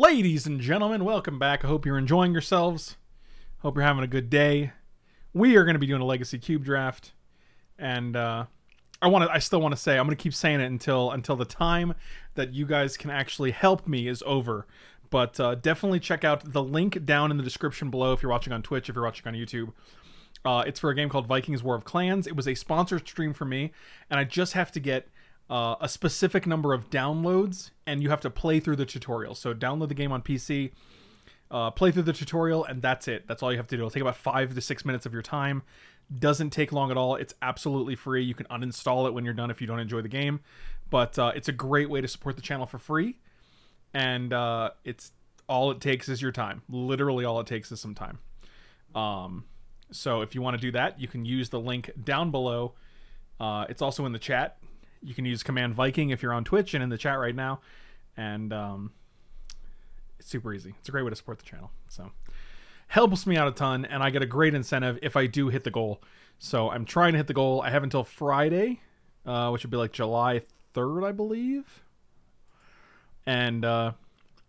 Ladies and gentlemen, welcome back. I hope you're enjoying yourselves. Hope you're having a good day. We are going to be doing a Legacy Cube draft, and uh, I want to. I still want to say I'm going to keep saying it until until the time that you guys can actually help me is over. But uh, definitely check out the link down in the description below if you're watching on Twitch, if you're watching on YouTube. Uh, it's for a game called Vikings War of Clans. It was a sponsored stream for me, and I just have to get uh, a specific number of downloads, and you have to play through the tutorial. So download the game on PC, uh, play through the tutorial, and that's it. That's all you have to do. It'll take about five to six minutes of your time. Doesn't take long at all. It's absolutely free. You can uninstall it when you're done if you don't enjoy the game. But uh, it's a great way to support the channel for free, and uh, it's all it takes is your time. Literally, all it takes is some time. Um, so if you want to do that, you can use the link down below. Uh, it's also in the chat. You can use Command Viking if you're on Twitch and in the chat right now, and um, it's super easy. It's a great way to support the channel. So helps me out a ton, and I get a great incentive if I do hit the goal. So I'm trying to hit the goal. I have until Friday, uh, which would be like July 3rd, I believe, and uh,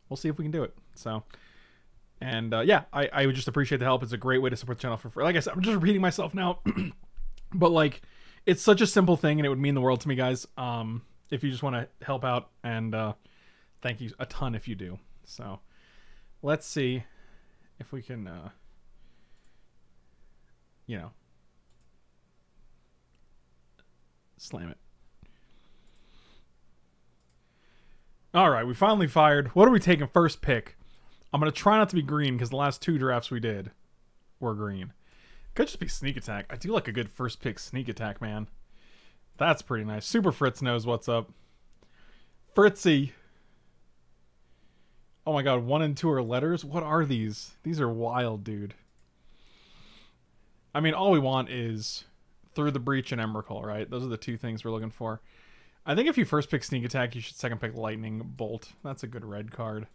we'll see if we can do it. So. And uh, yeah, I, I would just appreciate the help. It's a great way to support the channel for free. Like I said, I'm just repeating myself now, but like it's such a simple thing, and it would mean the world to me, guys. Um, if you just want to help out, and uh, thank you a ton if you do. So let's see if we can, uh, you know, slam it. All right, we finally fired. What are we taking first pick? I'm gonna try not to be green because the last two drafts we did were green. Could just be sneak attack. I do like a good first pick sneak attack, man. That's pretty nice. Super Fritz knows what's up. Fritzy. Oh my god, one and two are letters? What are these? These are wild, dude. I mean, all we want is through the breach and Emrakul, right? Those are the two things we're looking for. I think if you first pick sneak attack, you should second pick lightning bolt. That's a good red card.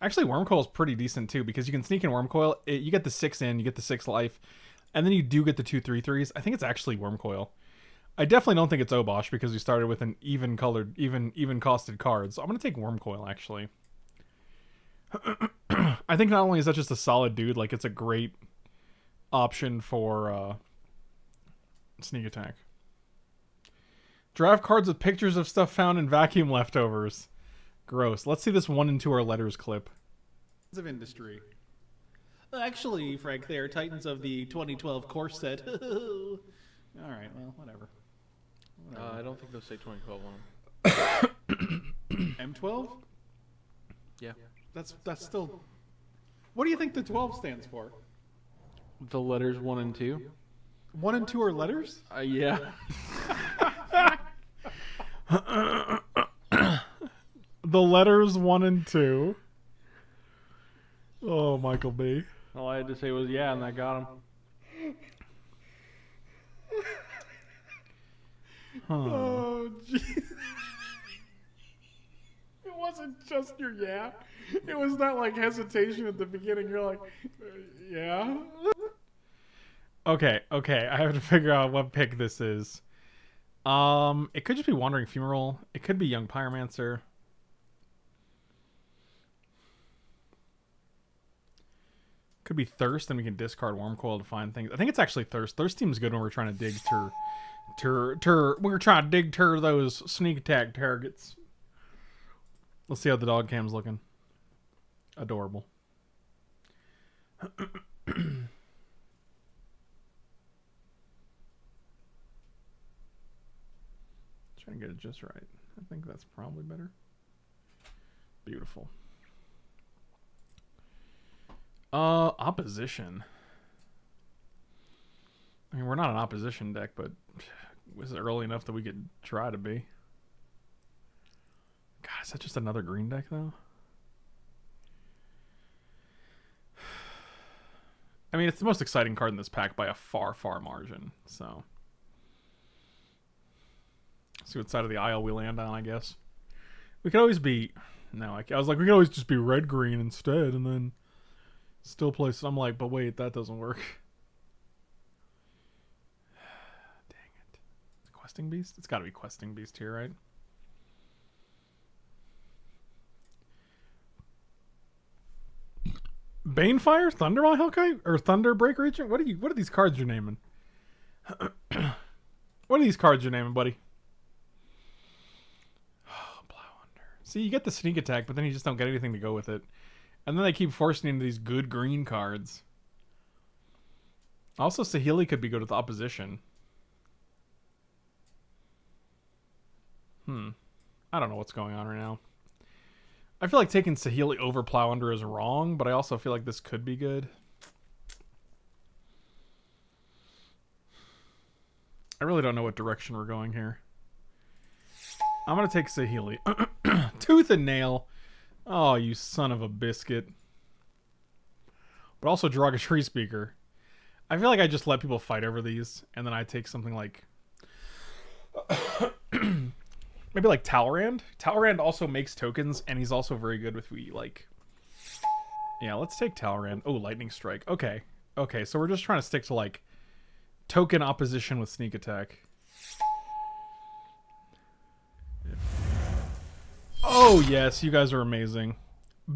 Actually, Wurmcoil is pretty decent too because you can sneak in Wurmcoil. It, you get the six in, you get the six life, and then you do get the two three threes. I think it's actually Wurmcoil. I definitely don't think it's Obosh because we started with an even colored, even even costed card. So I'm gonna take Wurmcoil actually. I think not only is that just a solid dude, like it's a great option for uh, sneak attack. Draft cards with pictures of stuff found in vacuum leftovers. Gross. Let's see this one and two are letters clip. Titans of industry. Actually, Frank, they are Titans of the 2012 course set. All right, well, whatever. Uh, I don't think they'll say 2012 on them. M12? Yeah. That's that's still. What do you think the 12 stands for? The letters 1 and 2? One and two are letters? Uh, yeah. The letters one and two. Oh, Michael B. All I had to say was yeah, and I got him. Oh, jeez. it wasn't just your yeah. It was that like hesitation at the beginning. You're like, yeah. Okay, okay. I have to figure out what pick this is. Um, it could just be Wandering Fumarole. It could be Young Pyromancer. Could be Thirst, and we can discard Wurmcoil to find things. I think it's actually Thirst. Thirst seems good when we're trying to dig to, to, to we're trying to dig to those sneak attack targets. Let's see how the dog cam's looking. Adorable. Trying to get it just right. I think that's probably better. Beautiful. Uh, opposition. I mean, we're not an opposition deck, but was it early enough that we could try to be? God, is that just another green deck though? I mean, it's the most exciting card in this pack by a far, far margin. So, see what side of the aisle we land on. I guess we could always be. No, I, I was like, we could always just be red green instead, and then Still placed. I'm like, but wait, that doesn't work. Dang it. Questing Beast? It's got to be Questing Beast here, right? Banefire, Thundermaw Hellkite, or Thunderbreak Regent? What are you? What are these cards you're naming? what are these cards you're naming, buddy? Oh, Plow Under. See, you get the sneak attack, but then you just don't get anything to go with it and then they keep forcing into these good green cards. Also, Saheeli could be good with opposition. Hmm. I don't know what's going on right now. I feel like taking Saheeli over Plow Under is wrong, but I also feel like this could be good. I really don't know what direction we're going here. I'm going to take Saheeli. Tooth and Nail. Oh, you son of a biscuit. But also Joraga Treespeaker. I feel like I just let people fight over these, and then I take something like maybe like Talrand. Talrand also makes tokens, and he's also very good with we like. Yeah, let's take Talrand. Oh, Lightning Strike. Okay, okay. So we're just trying to stick to like token opposition with sneak attack. Oh yes, you guys are amazing.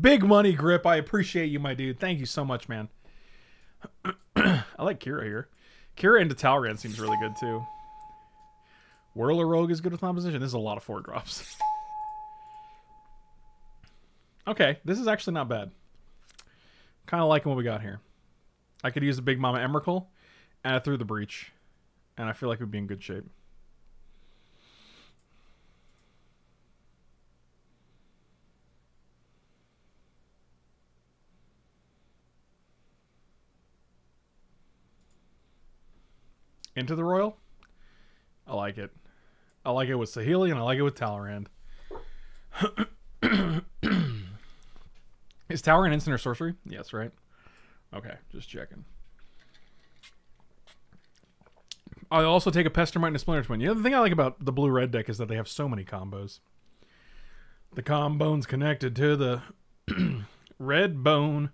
Big money grip. I appreciate you, my dude. Thank you so much, man. I like Kira here. Kira into Talrand seems really good too. Whirler Rogue is good with opposition. This is a lot of four drops. okay, this is actually not bad. Kind of liking what we got here. I could use a Big Mama Emrakul, and I threw the Breach, and I feel like we'd be in good shape. Into the Roil? I like it. I like it with Saheeli and I like it with Talrand. Is Talrand instant or sorcery? Yes, right? Okay, just checking. I also take a Pestermite and a Splinter Twin. The other thing I like about the blue red deck is that they have so many combos. The combone's connected to the red bone.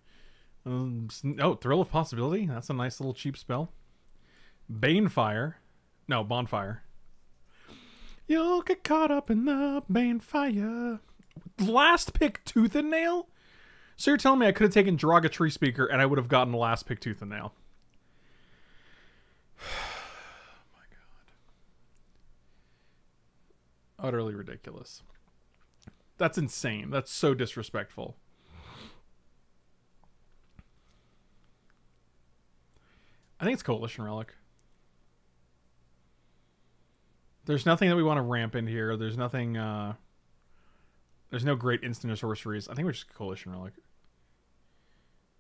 Um, oh, Thrill of Possibility. That's a nice little cheap spell. Banefire. No, Bonfire. You'll get caught up in the Banefire. Last pick, Tooth and Nail? So you're telling me I could have taken Joraga Treespeaker and I would have gotten the last pick, Tooth and Nail? Oh my god. utterly ridiculous. That's insane. That's so disrespectful. I think it's Coalition Relic. There's nothing that we want to ramp in here. There's nothing. Uh, there's no great instant or sorceries. I think we're just Coalition Relic.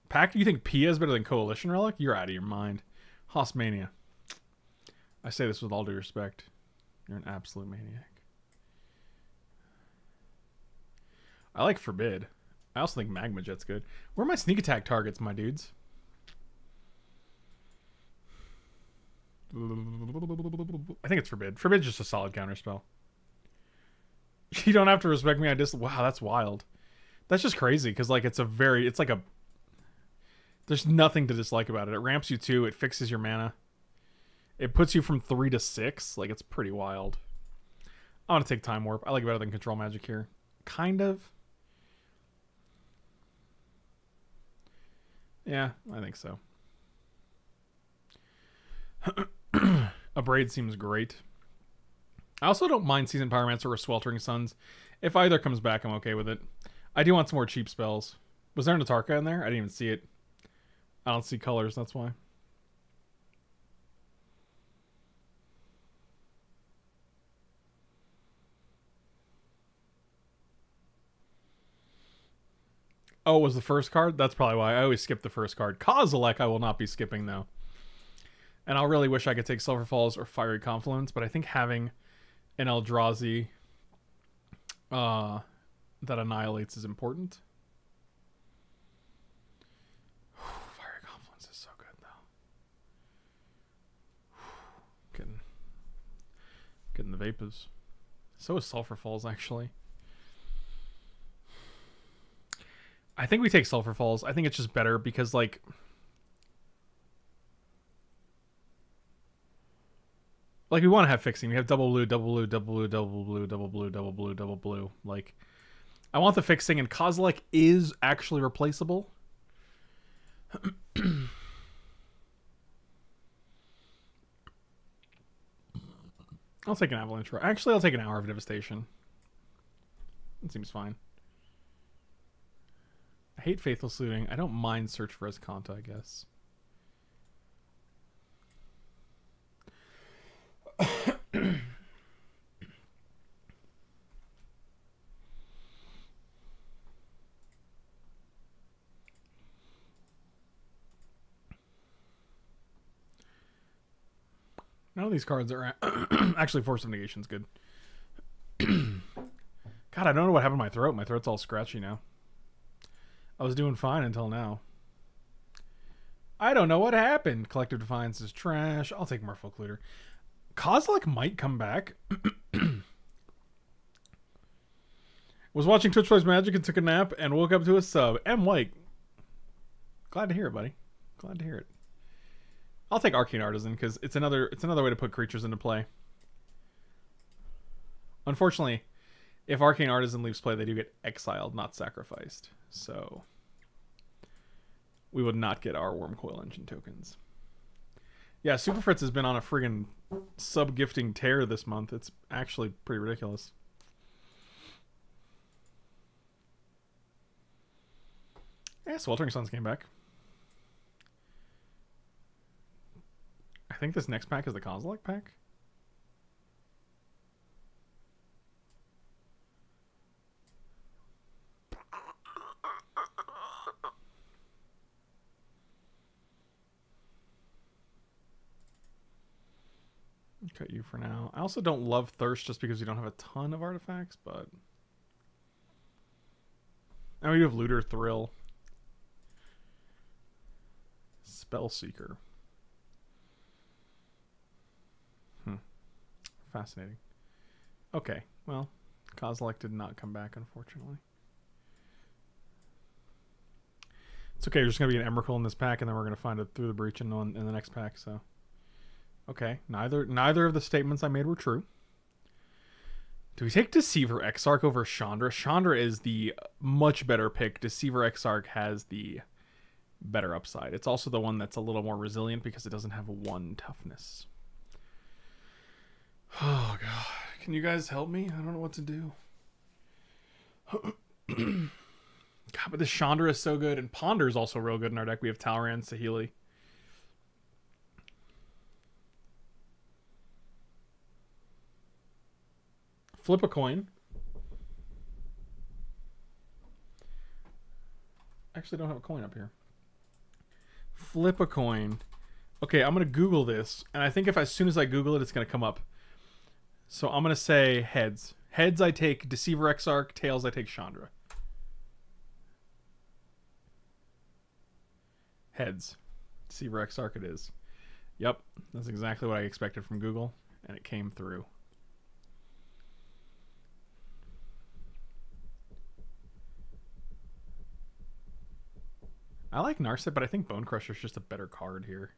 Pack, you think Pia is better than Coalition Relic? You're out of your mind. Hossmania. I say this with all due respect. You're an absolute maniac. I like Forbid. I also think Magma Jet's good. Where are my sneak attack targets, my dudes? I think it's Forbid. Forbid's just a solid counter spell. You don't have to respect me. I just wow, that's wild. That's just crazy because like it's a very it's like a there's nothing to dislike about it. It ramps you two. It fixes your mana. It puts you from three to six. Like it's pretty wild. I want to take time warp. I like it better than control magic here. Kind of. Yeah, I think so. Abrade seems great. I also don't mind Seasoned Pyromancer or Sweltering Suns. If either comes back, I'm okay with it. I do want some more cheap spells. Was there an Atarka in there? I didn't even see it. I don't see colors, that's why. Oh, was the first card? That's probably why I always skip the first card. Kozilek I will not be skipping though. And I'll really wish I could take Sulfur Falls or Fiery Confluence, but I think having an Eldrazi uh, that annihilates is important. Fiery Confluence is so good though. Getting getting the vapors. So is Sulfur Falls actually. I think we take Sulfur Falls. I think it's just better because like like we want to have fixing. We have double blue, double blue, double blue, double blue, double blue, double blue, double blue. Like I want the fixing and Kozilek is actually replaceable. I'll take an avalanche. Ro- Actually, I'll take an hour of devastation. That seems fine. I hate faithless looting. I don't mind search for Azcanta, I guess. None of these cards are actually force of negation is good. God, I don't know what happened to my throat. My throat's all scratchy now. I was doing fine until now. I don't know what happened. Collective Defiance is trash. I'll take Merfolk Looter. Kozilek might come back. was watching Twitch Plays Magic and took a nap and woke up to a sub. M. White. Glad to hear it, buddy. Glad to hear it. I'll take Arcane Artisan because it's another it's another way to put creatures into play. Unfortunately, if Arcane Artisan leaves play, they do get exiled, not sacrificed. So we would not get our Wurmcoil Engine tokens. Yeah, Super Fritz has been on a friggin' sub gifting tear this month. It's actually pretty ridiculous. Yeah, Sweltering Suns came back. I think this next pack is the Kozilek pack. Cut you for now. I also don't love Thirst just because you don't have a ton of artifacts, but... Now we do have Looter Thrill. Spellseeker. Hmm. Fascinating. Okay, well, Kozilek did not come back, unfortunately. It's okay, there's going to be an Emrakul in this pack, and then we're going to find it through the breach in the next pack, so... Okay, neither neither of the statements I made were true. Do we take Deceiver Exarch over Chandra? Chandra is the much better pick. Deceiver Exarch has the better upside. It's also the one that's a little more resilient because it doesn't have one toughness. Oh god. Can you guys help me? I don't know what to do. god, but this Chandra is so good, and Ponder is also real good in our deck. We have Talrand, Saheeli. Flip a coin. Actually, don't have a coin up here. Flip a coin. Okay, I'm gonna Google this, and I think if as soon as I Google it, it's gonna come up. So I'm gonna say heads. Heads, I take Deceiver Exarch. Tails, I take Chandra. Heads. Deceiver Exarch it is. Yep, that's exactly what I expected from Google, and it came through. I like Narset, but I think Bonecrusher is just a better card here.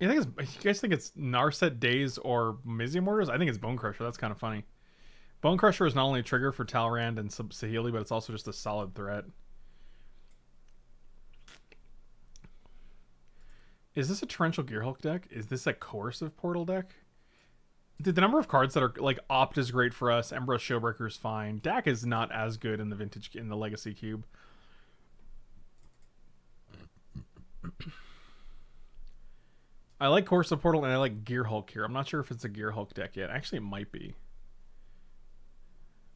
You think it's you guys think it's Narset Days or Mizzium Mortars? I think it's Bonecrusher. That's kind of funny. Bonecrusher is not only a trigger for Talrand and Saheeli, but it's also just a solid threat. Is this a Torrential Gearhulk deck? Is this a Coercive Portal deck? Did the number of cards that are like Opt is great for us, Embrose Showbreaker is fine. Dack is not as good in the vintage in the Legacy Cube. I like Coercive Portal and I like Gearhulk here. I'm not sure if it's a Gearhulk deck yet. Actually, it might be.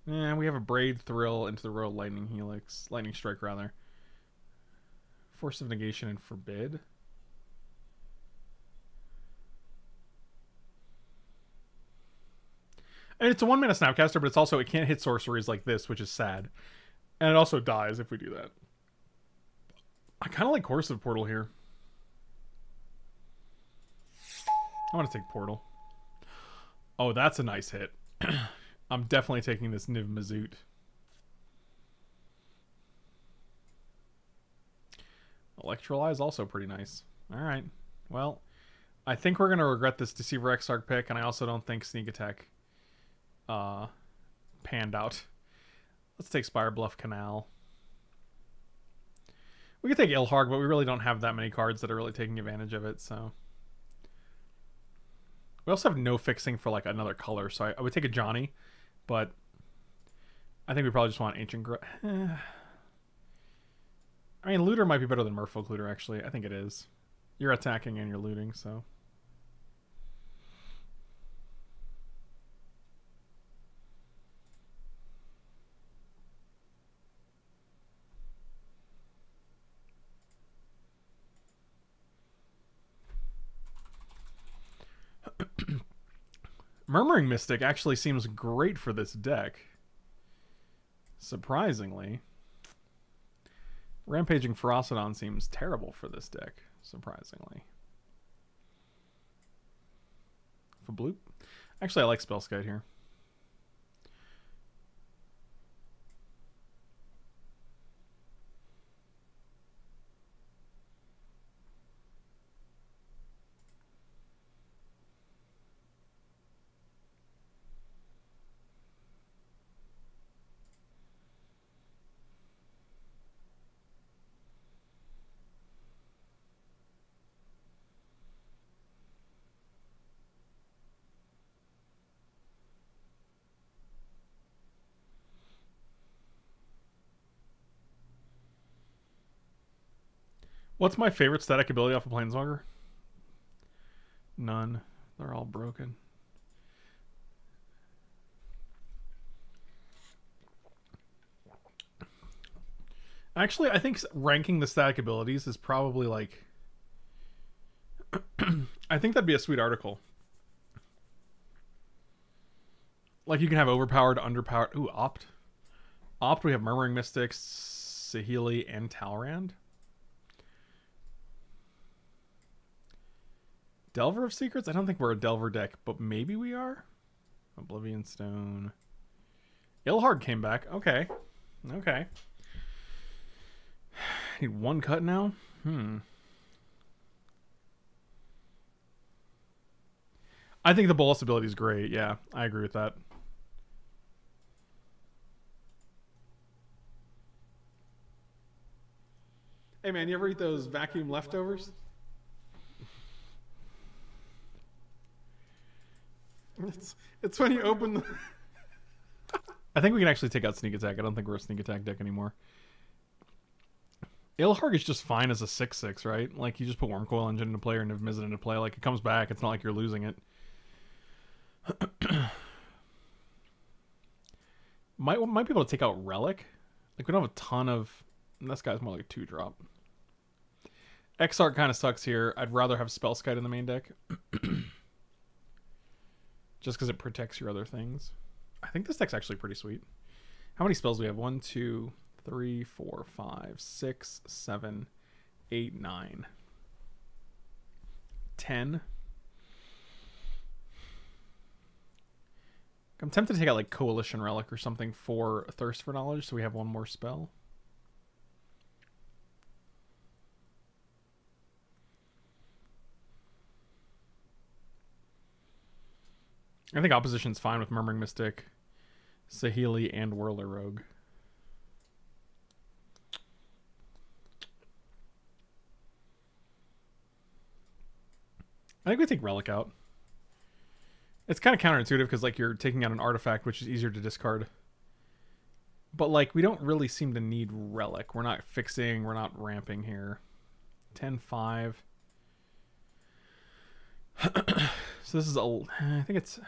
Yeah, we have Abrade Thrill Into the Roil Lightning Helix. Lightning Strike, rather. Force of Negation and Forbid. And it's a one mana Snapcaster, but it's also, it can't hit sorceries like this, which is sad. And it also dies if we do that. I kind of like Coercive Portal here. I want to take Portal. Oh, that's a nice hit. I'm definitely taking this Niv Mizzet. Electrolyze also pretty nice. All right. Well, I think we're going to regret this Deceiver Exarch pick, and I also don't think Sneak Attack uh, panned out. Let's take Spirebluff Canal. We could take Ilharg, but we really don't have that many cards that are really taking advantage of it, so... We also have no fixing for, like, another color, so I, I would take a Johnny, but... I think we probably just want Ancient Gro-. I mean, Looter might be better than Merfolk Looter, actually. I think it is. You're attacking and you're looting, so... Murmuring Mystic actually seems great for this deck. Surprisingly. Rampaging Ferocidon seems terrible for this deck, surprisingly. For blue? Actually, I like Spellskite here. What's my favorite static ability off of Planeswalker? None. They're all broken. Actually, I think ranking the static abilities is probably like. I think that'd be a sweet article. Like you can have overpowered, underpowered. Ooh, opt. Opt. We have Murmuring Mystics, Saheeli, and Talrand. Delver of Secrets? I don't think we're a Delver deck, but maybe we are. Oblivion Stone. Ilharg came back. Okay. Okay. Need one cut now? Hmm. I think the Bolas ability is great. Yeah, I agree with that. Hey man, you ever eat those vacuum leftovers? It's, it's when you open the. I think we can actually take out Sneak Attack. I don't think we're a Sneak Attack deck anymore. Ilharg is just fine as a 6 6, right? Like, you just put Wurmcoil Engine into play Niv Mizzet into play. Like, it comes back. It's not like you're losing it. might might be able to take out Relic. Like, we don't have a ton of. This guy's more like a 2 drop. Exarch kind of sucks here. I'd rather have Spellskite in the main deck. just because it protects your other things. I think this deck's actually pretty sweet. How many spells do we have? One, two, three, four, five, six, seven, eight, nine, ten. I'm tempted to take out like Coalition Relic or something for Thirst for Knowledge, so we have one more spell. I think opposition's fine with Murmuring Mystic, Saheeli, and Whirler Rogue. I think we take Relic out. It's kind of counterintuitive because like you're taking out an artifact, which is easier to discard. But like we don't really seem to need Relic. We're not fixing, we're not ramping here. 10-5. so this is a I think it's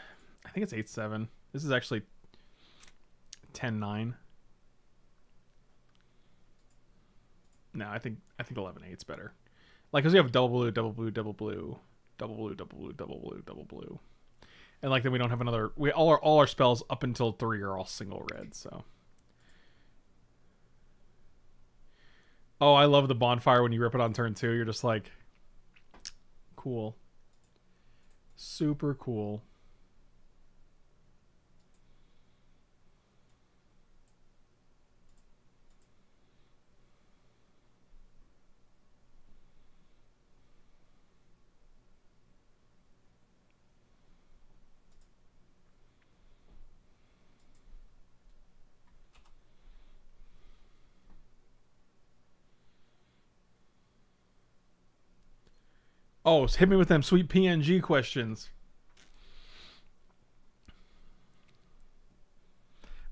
I think it's 8 7. This is actually 10 9. No, I think I think 11 8's better. Like, because we have double blue, double blue, double blue, double blue, double blue, double blue, double blue. And like then we don't have another we all our all our spells up until three are all single red, so Oh, I love the bonfire when you rip it on turn two. You're just like cool. Super cool. Oh, hit me with them sweet PNG questions.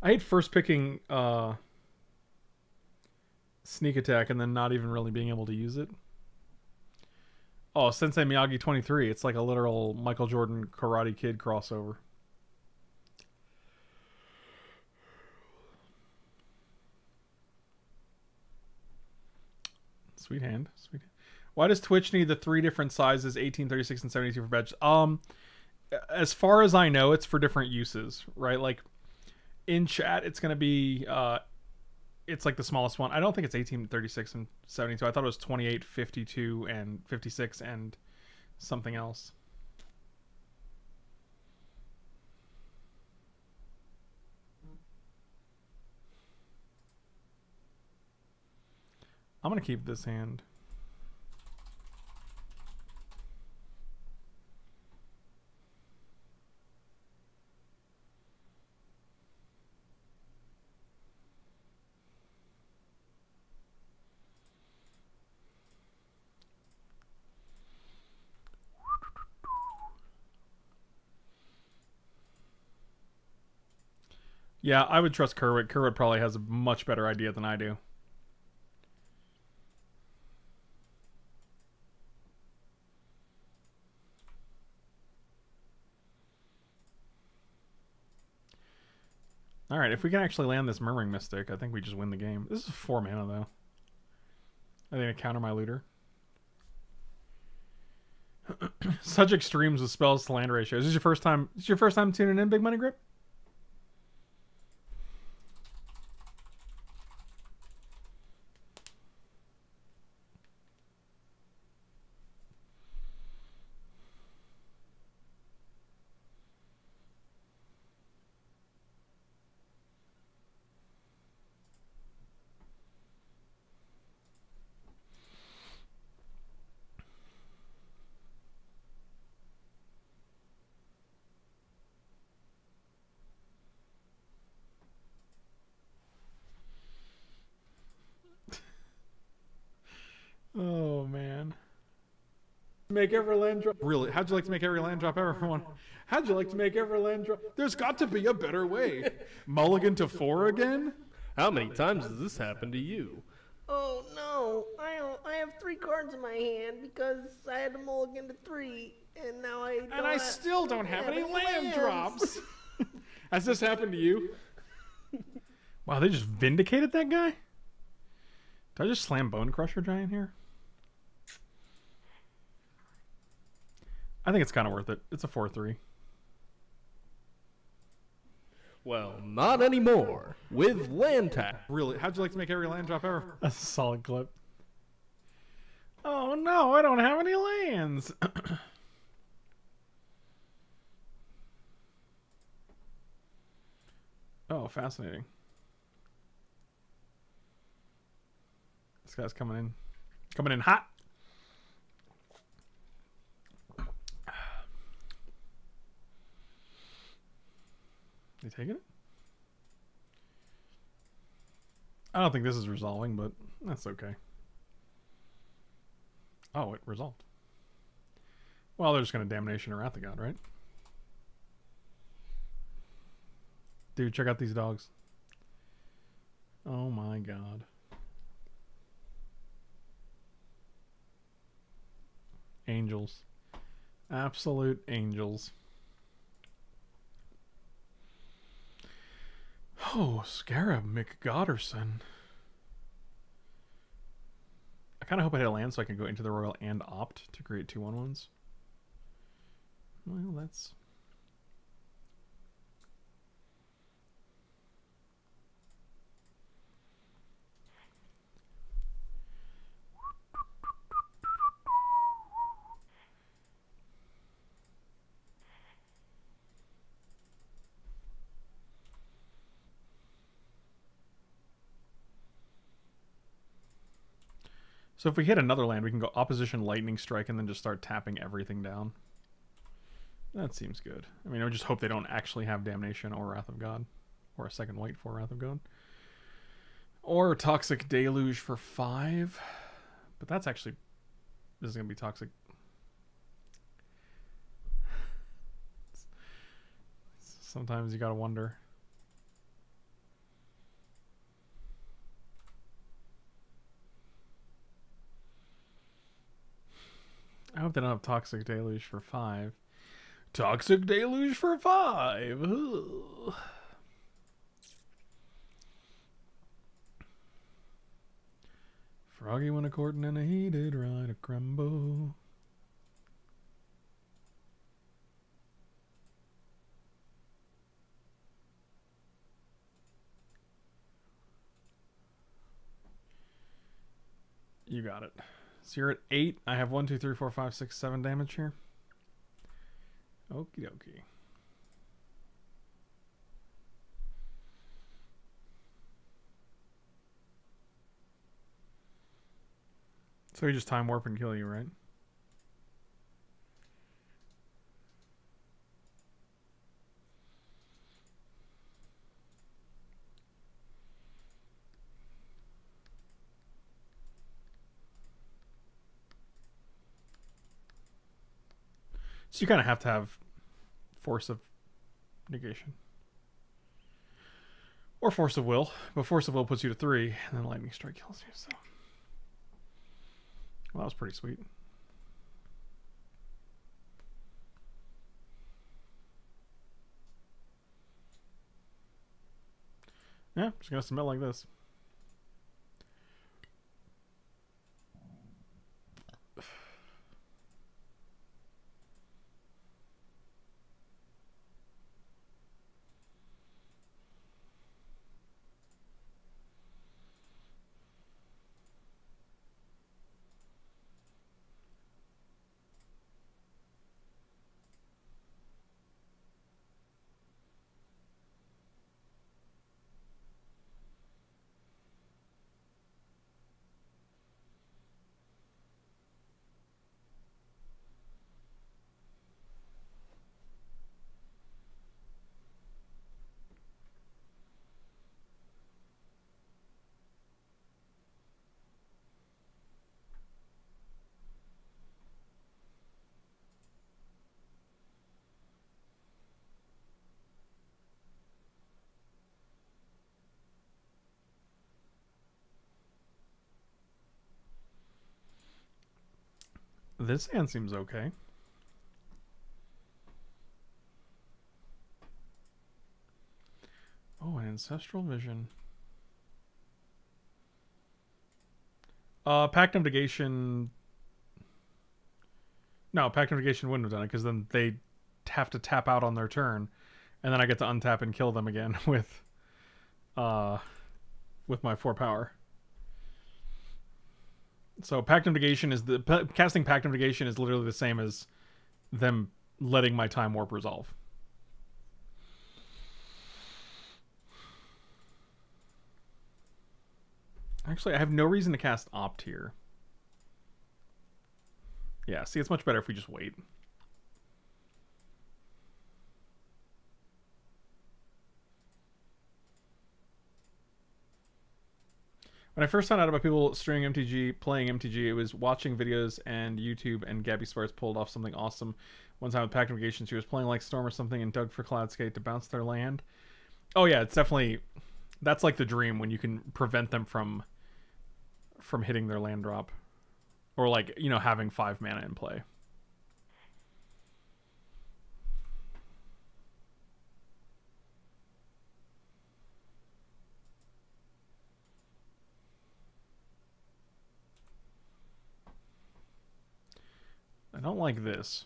I hate first picking uh, sneak attack and then not even really being able to use it. Oh, Sensei Miyagi 23. It's like a literal Michael Jordan Karate Kid crossover. Sweet hand. Sweet hand. Why does Twitch need the three different sizes, 18, 36, and 72 for badges? Um, as far as I know, it's for different uses, right? Like in chat, it's gonna be uh, it's like the smallest one. I don't think it's 18, 36, and 72. I thought it was 28, 52, and 56, and something else. I'm gonna keep this hand. Yeah, I would trust Kerwood. Kerwood probably has a much better idea than I do. All right, if we can actually land this Murmuring Mystic, I think we just win the game. This is four mana, though. I think I counter my looter. Such extremes with spells to land ratios. Is this your first time? Is this your first time tuning in, Big Money Grip? Oh man. Make every land drop. Really? How'd you like to make every land drop ever? One. How'd you like to make every land drop? There's got to be a better way. Mulligan to four again? How many times has this happened to you? Oh no, I don't, I have three cards in my hand because I had to mulligan to three, and now I don't And I have- still don't have any land lands. drops. Has this happened to you? Wow, they just vindicated that guy? Did I just slam Bonecrusher Giant here? I think it's kind of worth it. It's a 4 3. Well, not anymore. With land tap. Really? How'd you like to make every land drop ever? That's a solid clip. Oh no, I don't have any lands. oh, fascinating. This guy's coming in. Coming in hot. You taking it? I don't think this is resolving, but that's okay. Oh, it resolved. Well, they're just going to Damnation or the God, right? Dude, check out these dogs. Oh my god. Angels. Absolute angels. Oh, Scarab McGodderson. I kind of hope I hit a land so I can go Into the Roil and opt to create two one ones. Well, that's. So if we hit another land, we can go opposition lightning strike and then just start tapping everything down. That seems good. I mean, I just hope they don't actually have damnation or Wrath of God, or a second white for Wrath of God, or Toxic Deluge for five. But that's actually this is gonna be toxic. Sometimes you gotta wonder. I hope they don't have Toxic Deluge for five. Toxic Deluge for five. Froggy went a courting and a heated ride a crumble. You got it. So you're at eight. I have one, two, three, four, five, six, seven damage here. Okie dokie. So he just time warp and kill you, right? So you kind of have to have force of negation. Or force of will. But force of will puts you to three, and then lightning strike kills you, so. Well, that was pretty sweet. Yeah, just gonna submit like this. This hand seems okay. Oh, an ancestral vision. Uh, Pact of Negation. No, Pact of Negation wouldn't have done it because then they have to tap out on their turn, and then I get to untap and kill them again with, uh, with my four power. So Pact of Negation is the pa- casting Pact of Negation is literally the same as them letting my time warp resolve. Actually, I have no reason to cast Opt here. Yeah, see, it's much better if we just wait. When I first found out about people streaming MTG, playing MTG, it was watching videos and YouTube, and Gaby Spartz pulled off something awesome. One time with Pact of Negation, she was playing like Storm or something and dug for Cloudscape to bounce their land. Oh yeah, it's definitely that's like the dream when you can prevent them from from hitting their land drop, or like you know having five mana in play. I don't like this.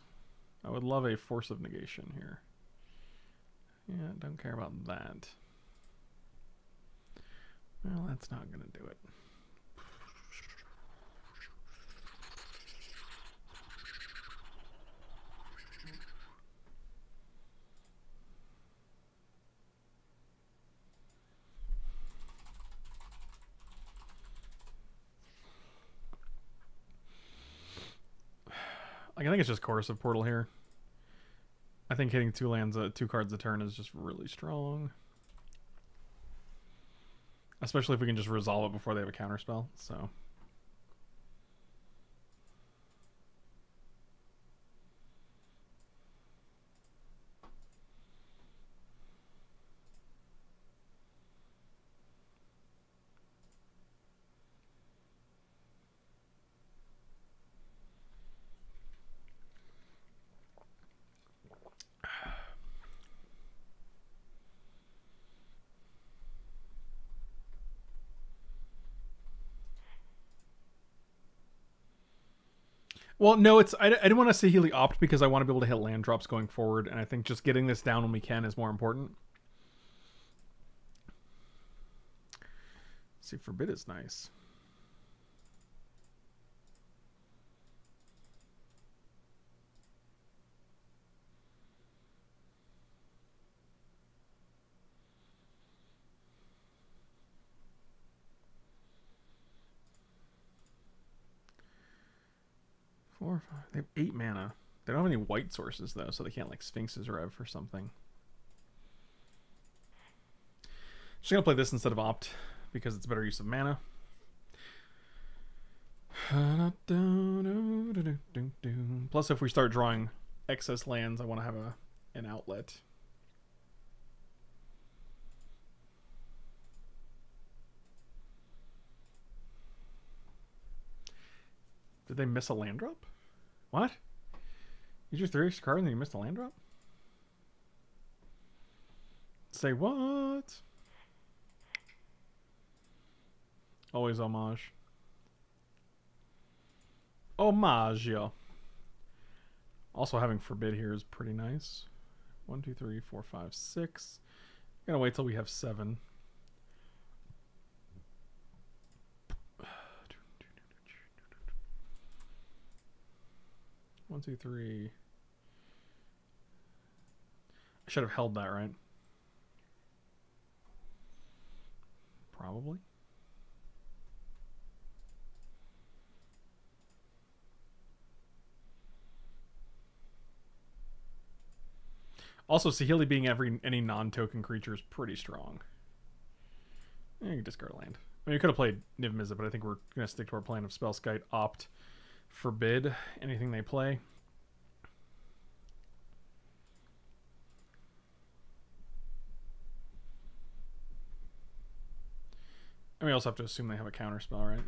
I would love a force of negation here. Yeah, don't care about that. Well, that's not going to do it. Like I think it's just Coercive Portal here. I think hitting two lands, uh, two cards a turn is just really strong. Especially if we can just resolve it before they have a counterspell. So. Well, no, it's I, I didn't want to say Healy opt because I want to be able to hit land drops going forward, and I think just getting this down when we can is more important. see, forbid is nice. Five. They have eight mana. They don't have any white sources though, so they can't like Sphinx's Rev or something. Just gonna play this instead of Opt because it's a better use of mana. Plus, if we start drawing excess lands, I want to have a an outlet. Did they miss a land drop? What? You drew three extra cards and then you missed a land drop? Say what? Always homage. Homage. Also having forbid here is pretty nice. One, two, three, four, five, six. Gonna wait till we have seven. One, two, three. I should have held that, right? Probably. Also, Saheeli being every any non-token creature is pretty strong. Eh, you can discard land. I mean, you could have played Niv Mizzet, but I think we're going to stick to our plan of Spellskite, Opt, Forbid, anything they play. And we also have to assume they have a counter spell, right?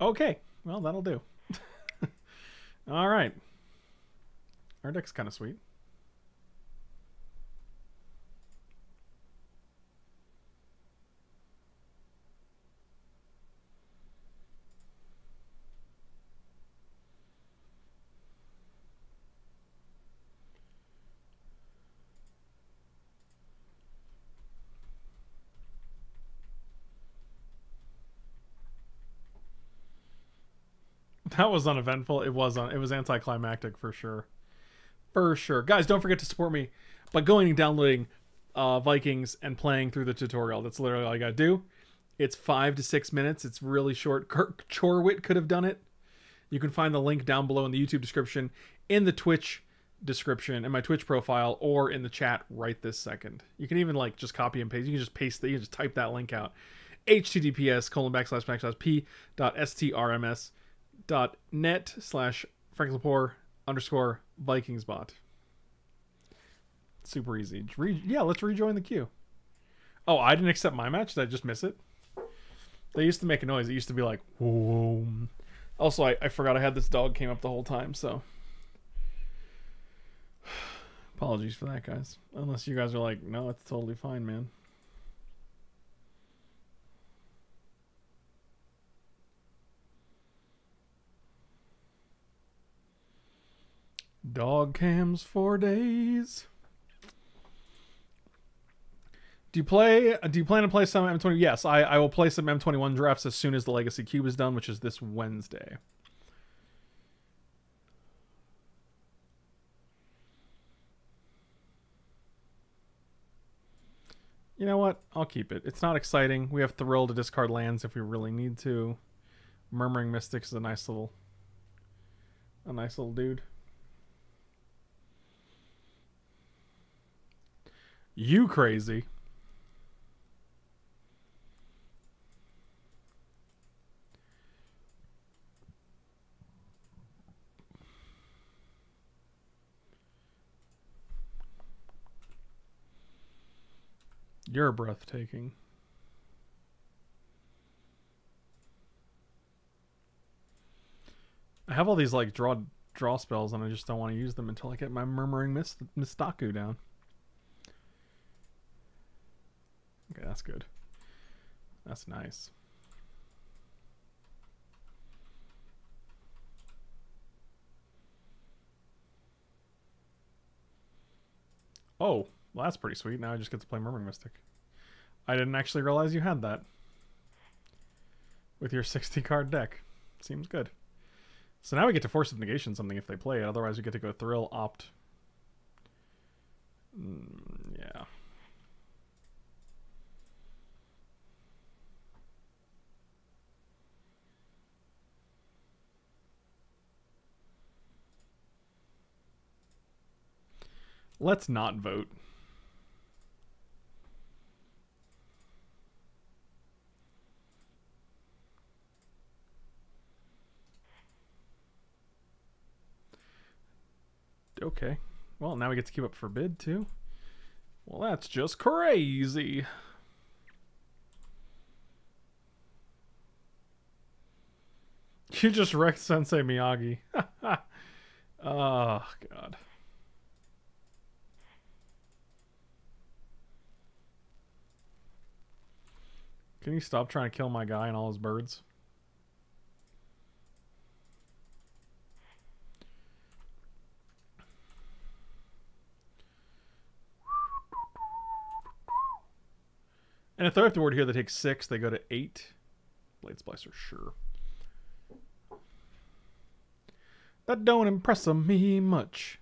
Okay, well, that'll do. All right. Our deck's kind of sweet. That was uneventful. It was un- it was anticlimactic for sure. For sure. Guys, don't forget to support me by going and downloading uh, Vikings and playing through the tutorial. That's literally all you gotta do. It's five to six minutes. It's really short. Kirk Chorwit could have done it. You can find the link down below in the YouTube description, in the Twitch description, in my Twitch profile, or in the chat right this second. You can even like just copy and paste. You can just paste that. You can just type that link out. https colon backslash backslash p dot strms dot net slash FrankLepore underscore Vikingsbot. Super easy. Re- yeah, let's rejoin the queue. Oh, I didn't accept my match. Did I just miss it? They used to make a noise. It used to be like, whoa. Also, I, I forgot I had this dog came up the whole time, so. Apologies for that, guys. Unless you guys are like, no, it's totally fine, man. Dog cams for days. Do you play? Do you plan to play some M20? Yes, I, I will play some M21 drafts as soon as the Legacy Cube is done, which is this Wednesday. You know what? I'll keep it. It's not exciting. We have Thrill to discard lands if we really need to. Murmuring Mystics is a nice little, A nice little dude. You crazy. You're breathtaking. I have all these like draw draw spells and I just don't want to use them until I get my murmuring mist Mistaku down. Okay, that's good. That's nice. Oh, well that's pretty sweet. Now I just get to play Murmuring Mystic. I didn't actually realize you had that. With your 60 card deck. Seems good. So now we get to force of negation something if they play it. Otherwise, we get to go thrill, opt. Mm, yeah. Let's not vote. Okay. Well, now we get to keep up Forbid, too. Well, that's just crazy. You just wrecked Sensei Miyagi. oh, God. Can you stop trying to kill my guy and all his birds? And if they're the word here that takes six, they go to eight. Blade Splicer, sure. That don't impress me much.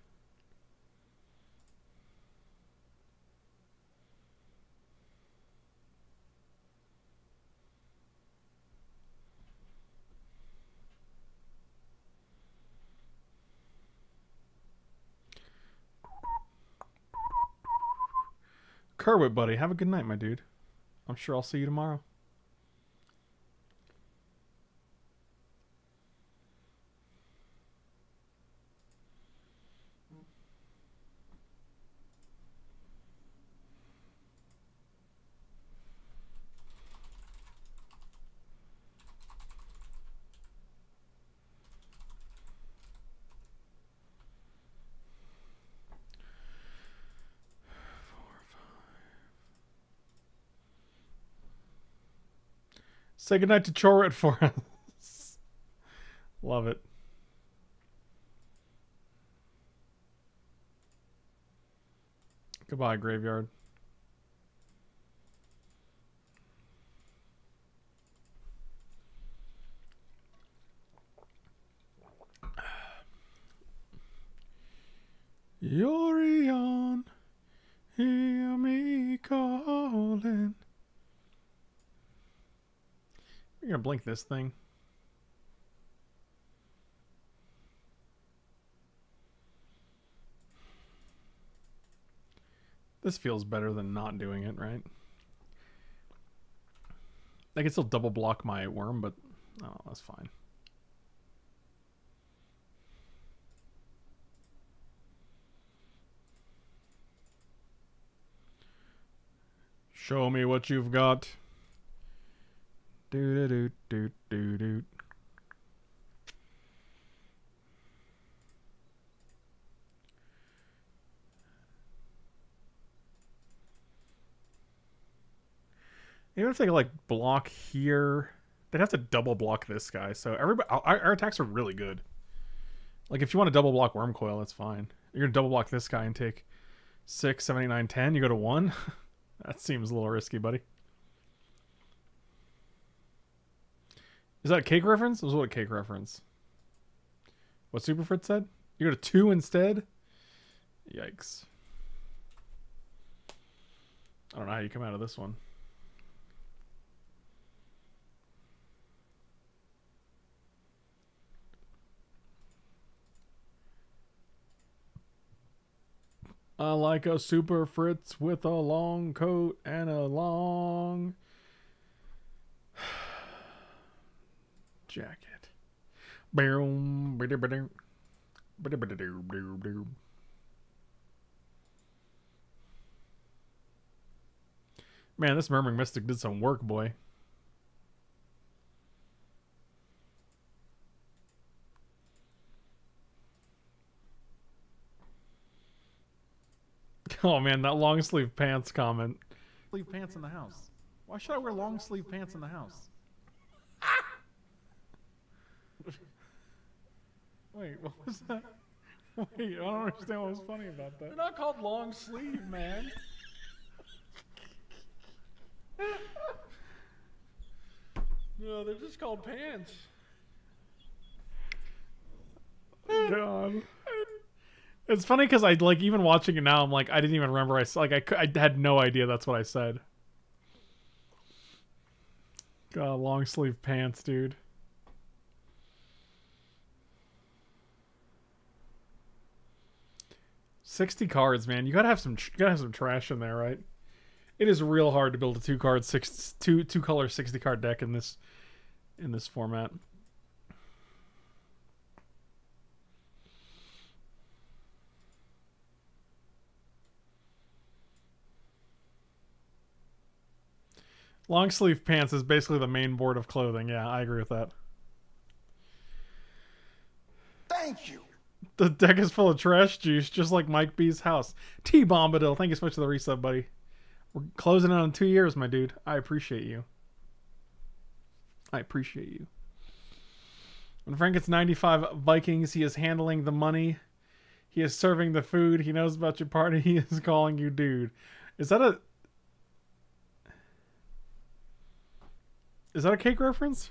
Kerwit, buddy. Have a good night, my dude. I'm sure I'll see you tomorrow. Say goodnight to Chorwit for us. Love it. Goodbye, graveyard. Yorion, hear me calling. You're gonna blink this thing. This feels better than not doing it, right? I can still double block my worm, but oh, that's fine. Show me what you've got. Do do do do do do. Even if they like block here, they'd have to double block this guy. So everybody, our, our attacks are really good. Like if you want to double block Wurmcoil, that's fine. You're gonna double block this guy and take six, seven, eight, nine, ten. You go to one. that seems a little risky, buddy. Is that a cake reference? Was what a cake reference. What Super Fritz said? You go to two instead? Yikes. I don't know how you come out of this one. I like a Super Fritz with a long coat and a long jacket. Boom. Man, this murmuring mystic did some work, boy. Oh man, that long sleeve pants comment. Sleeve pants in the house. Why should I wear long sleeve pants in the house? Wait, what was that? Wait, I don't understand what was funny about that. They're not called long sleeve, man. No, they're just called pants. God. It's funny because I like even watching it now. I'm like I didn't even remember. I like I, I had no idea that's what I said. God, long sleeve pants, dude. Sixty cards, man. You gotta have some. You gotta have some trash in there, right? It is real hard to build a two card six two two color sixty card deck in this in this format. Long sleeve pants is basically the main board of clothing. Yeah, I agree with that. Thank you. The deck is full of trash juice, just like Mike B's house. T Bombadil, thank you so much for the resub, buddy. We're closing in on two years, my dude. I appreciate you. I appreciate you. When Frank gets 95 Vikings, he is handling the money. He is serving the food. He knows about your party. He is calling you dude. Is that a Is that a cake reference?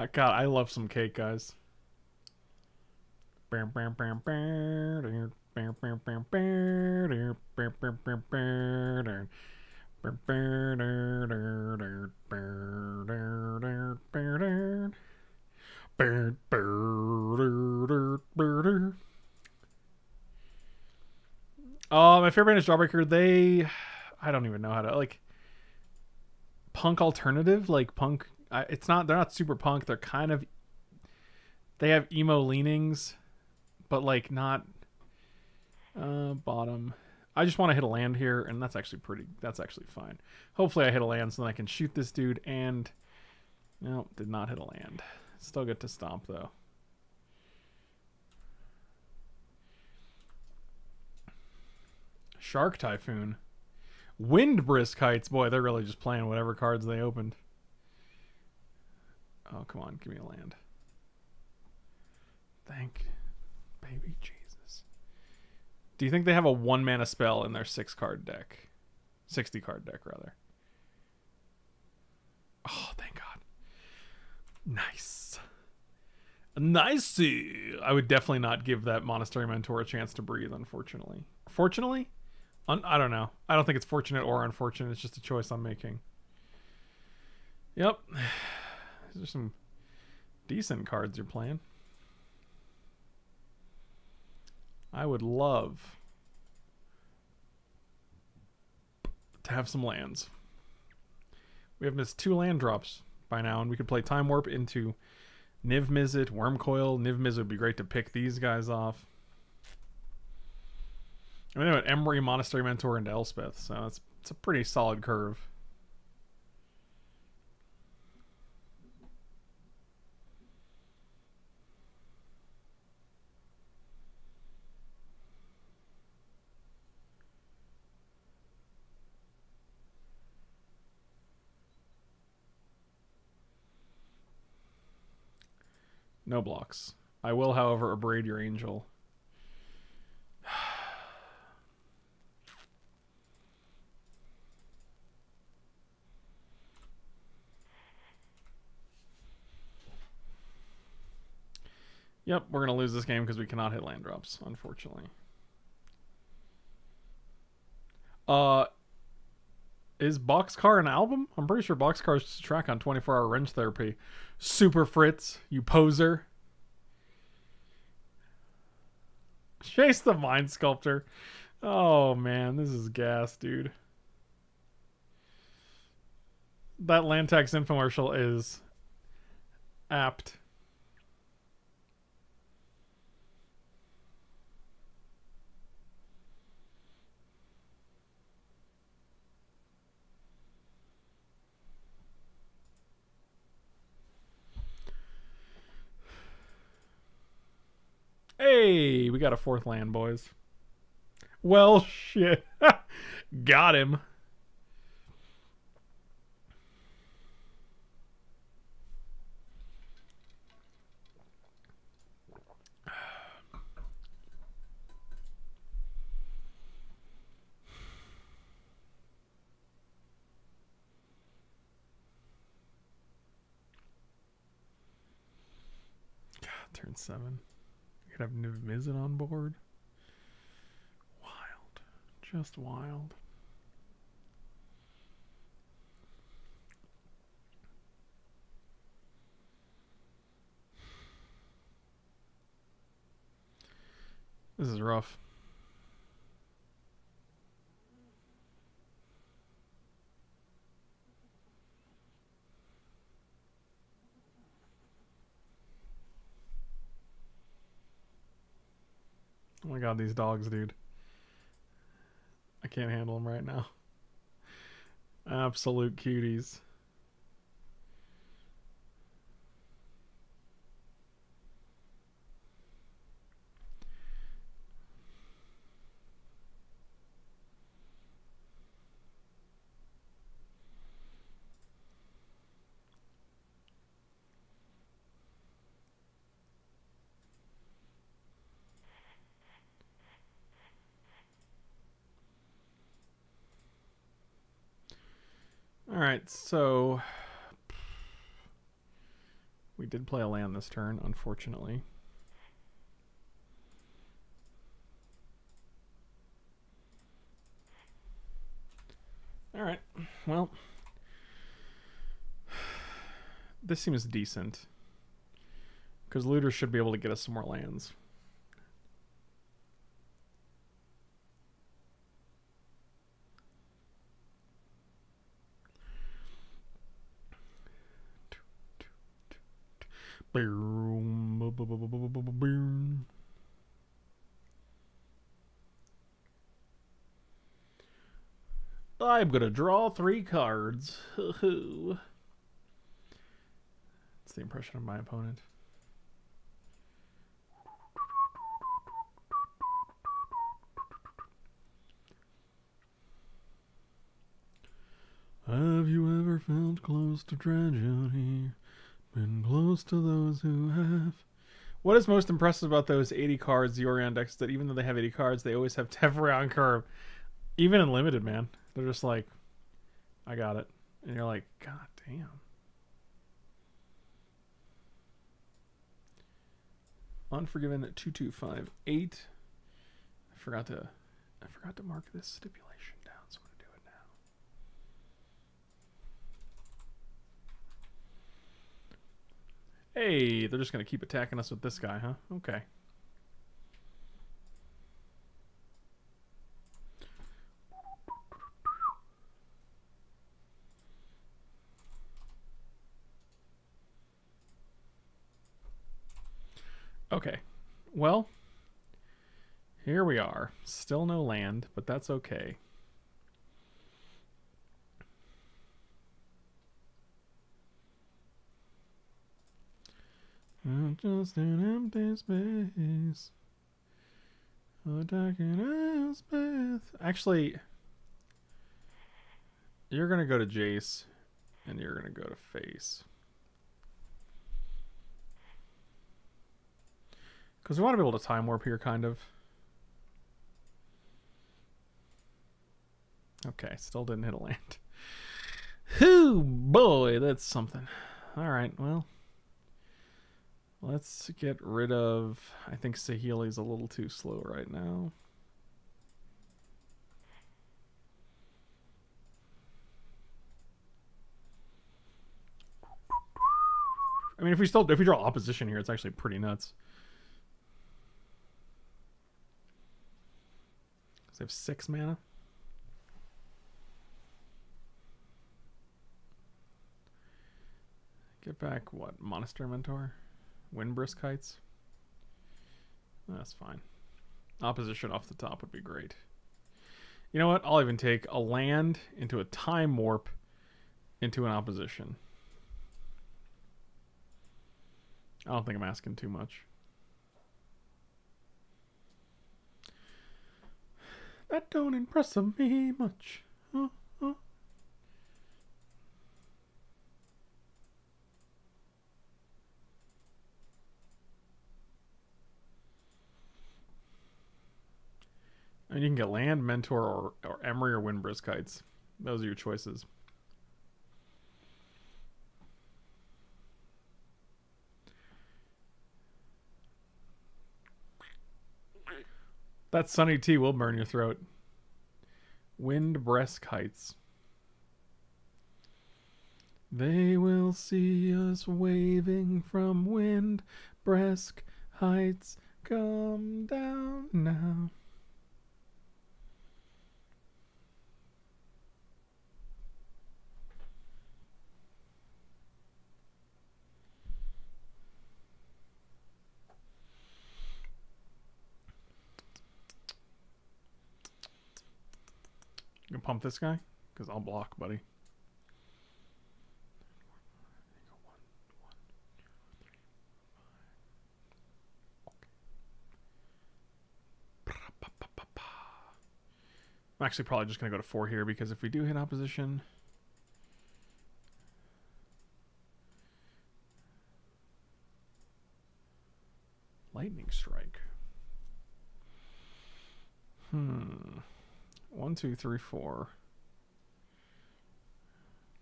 I God, I love some cake, guys. Uh, my favorite band is Jawbreaker. They, I don't even know how to like punk alternative, like punk. I, it's not. They're not super punk. They're kind of. They have emo leanings, but like not. Uh, bottom. I just want to hit a land here, and that's actually pretty. That's actually fine. Hopefully, I hit a land so then I can shoot this dude. And no, did not hit a land. Still get to stomp though. Shark Typhoon. Windbrisk Heights. Boy, they're really just playing whatever cards they opened. Oh, come on. Give me a land. Thank baby Jesus. Do you think they have a one mana spell in their six card deck? 60 card deck, rather. Oh, thank God. Nice. Nice. I would definitely not give that Monastery Mentor a chance to breathe, unfortunately. Fortunately? Un- I don't know. I don't think it's fortunate or unfortunate. It's just a choice I'm making. Yep. These are some decent cards you're playing. I would love to have some lands. We have missed two land drops by now, and we could play Time Warp into Niv Mizzet, Wurmcoil. Niv Mizzet would be great to pick these guys off. I mean, they went Emeria, Monastery Mentor, and Elspeth, so it's it's a pretty solid curve. No blocks. I will, however, abrade your angel. Yep, we're gonna lose this game because we cannot hit land drops, unfortunately. Uh, Is Boxcar an album? I'm pretty sure Boxcar is just a track on 24 Hour Revenge Therapy. Super Fritz, you poser. Jace, the Mind Sculptor. Oh man, this is gas, dude. That Lantex infomercial is apt. Hey, we got a fourth land, boys. Well, shit. got him. God, turn seven. Could have Niv Mizzet on board. Wild. Just wild. This is rough. Oh my god, these dogs, dude. I can't handle them right now. Absolute cuties. All right, so we did play a land this turn, unfortunately. All right, well, this seems decent because looters should be able to get us some more lands. I'm gonna draw three cards. That's the impression of my opponent. Have you ever felt close to tragedy? Been close to those who have. What is most impressive about those 80 cards, the Yorion decks, is that even though they have 80 cards, they always have Teferion Curve. Even in limited, man. They're just like, I got it. And you're like, God damn. Unforgiven 2258. I forgot to I forgot to mark this stipulation down, so I'm gonna do it now. Hey, they're just gonna keep attacking us with this guy, huh? Okay. Okay. Well, here we are. Still no land, but that's okay. I'm just an empty space. A dark and space. Actually, you're gonna go to Jace, and you're gonna go to Face. Because we want to be able to time warp here, kind of. Okay, still didn't hit a land. Whoo, boy, that's something. All right, well. Let's get rid of... I think Saheeli's a little too slow right now. I mean, if we still if we draw opposition here, it's actually pretty nuts. Cause they have six mana. Get back what Monastery Mentor. Windbrisk Heights? That's fine. Opposition off the top would be great. You know what? I'll even take a land into a time warp into an opposition. I don't think I'm asking too much. That don't impress me much. Huh, And you can get land, mentor, or, or Emeria or Windbrisk Heights. Those are your choices. That sunny tea will burn your throat. Wind Windbrisk Heights. They will see us waving from wind Windbrisk Heights. Come down now. Pump this guy? Because I'll block, buddy. I'm actually probably just going to go to four here because if we do hit opposition... Lightning strike. Hmm. One, two, three, four.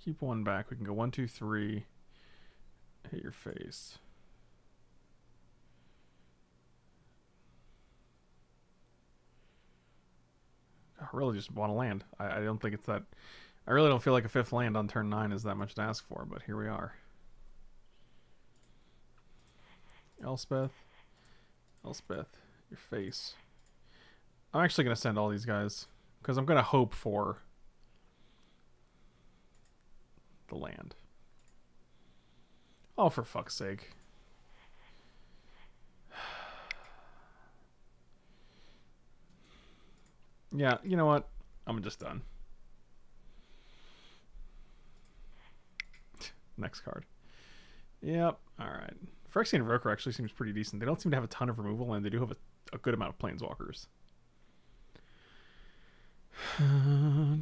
Keep one back. We can go one, two, three. Hit your face. I really just want to land. I, I don't think it's that. I really don't feel like a fifth land on turn nine is that much to ask for, but here we are. Elspeth. Elspeth, your face. I'm actually going to send all these guys because I'm going to hope for the land. Oh, for fuck's sake. Yeah, you know what? I'm just done. Next card. Yep. All right. Phyrexian Revoker actually seems pretty decent. They don't seem to have a ton of removal, and they do have a, a good amount of planeswalkers. I'll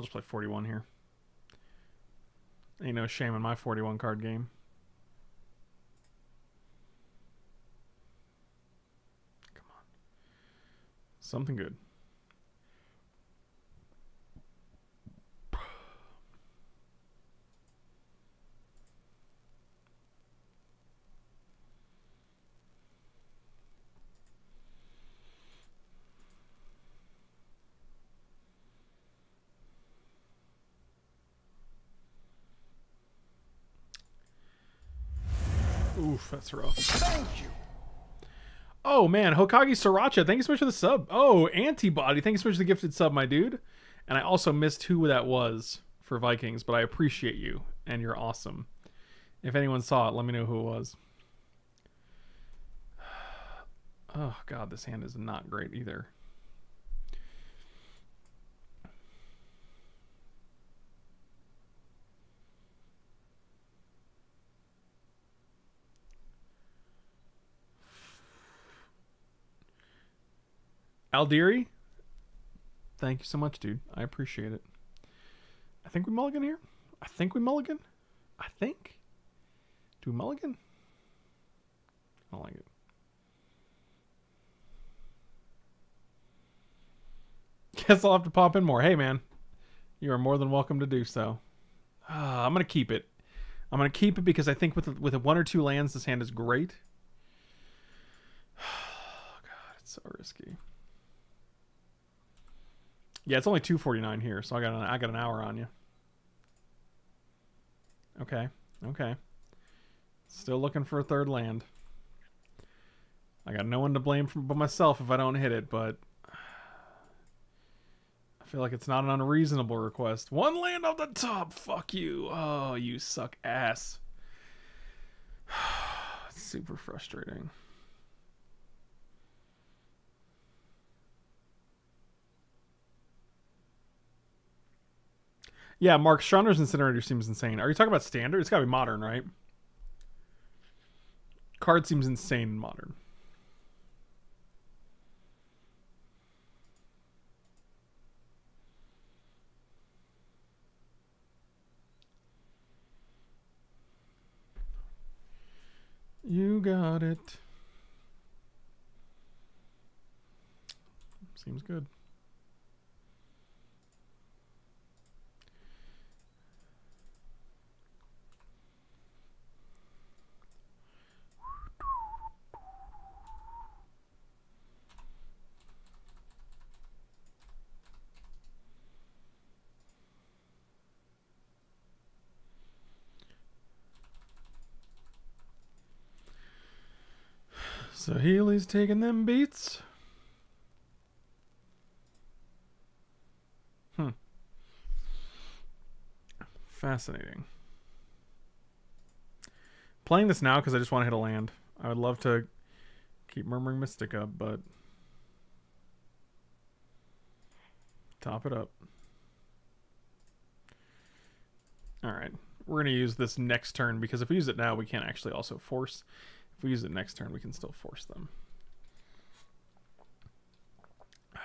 just play 41 here. Ain't no shame in my 41 card game. Come on. Something good. That's rough. Thank you. Oh man, Hokage Sriracha, thank you so much for the sub. Oh, Antibody, thank you so much for the gifted sub, my dude. And I also missed who that was for Vikings, but I appreciate you and you're awesome. If anyone saw it, let me know who it was. Oh god, this hand is not great either. Aldiri, thank you so much, dude. I appreciate it. I think we mulligan here. I think we mulligan. I think. Do we mulligan? I don't like it. Guess I'll have to pop in more. Hey, man, you are more than welcome to do so. Uh, I'm gonna keep it. I'm gonna keep it because I think with with one or two lands, this hand is great. Oh god, it's so risky. Yeah, it's only two forty nine here, so I got an, I got an hour on you. Okay, okay. Still looking for a third land. I got no one to blame for, but myself if I don't hit it, but I feel like it's not an unreasonable request. One land off the top. Fuck you. Oh, you suck ass. It's super frustrating. Yeah, Mark Stronder's incinerator seems insane. Are you talking about standard? It's gotta be modern, right? Card seems insane in modern. You got it. Seems good. So Healy's taking them beats. Hmm. Fascinating. Playing this now because I just want to hit a land. I would love to keep Murmuring Mystic up, but top it up. All right. We're going to use this next turn because if we use it now, we can't actually also force. If we use it next turn, we can still force them.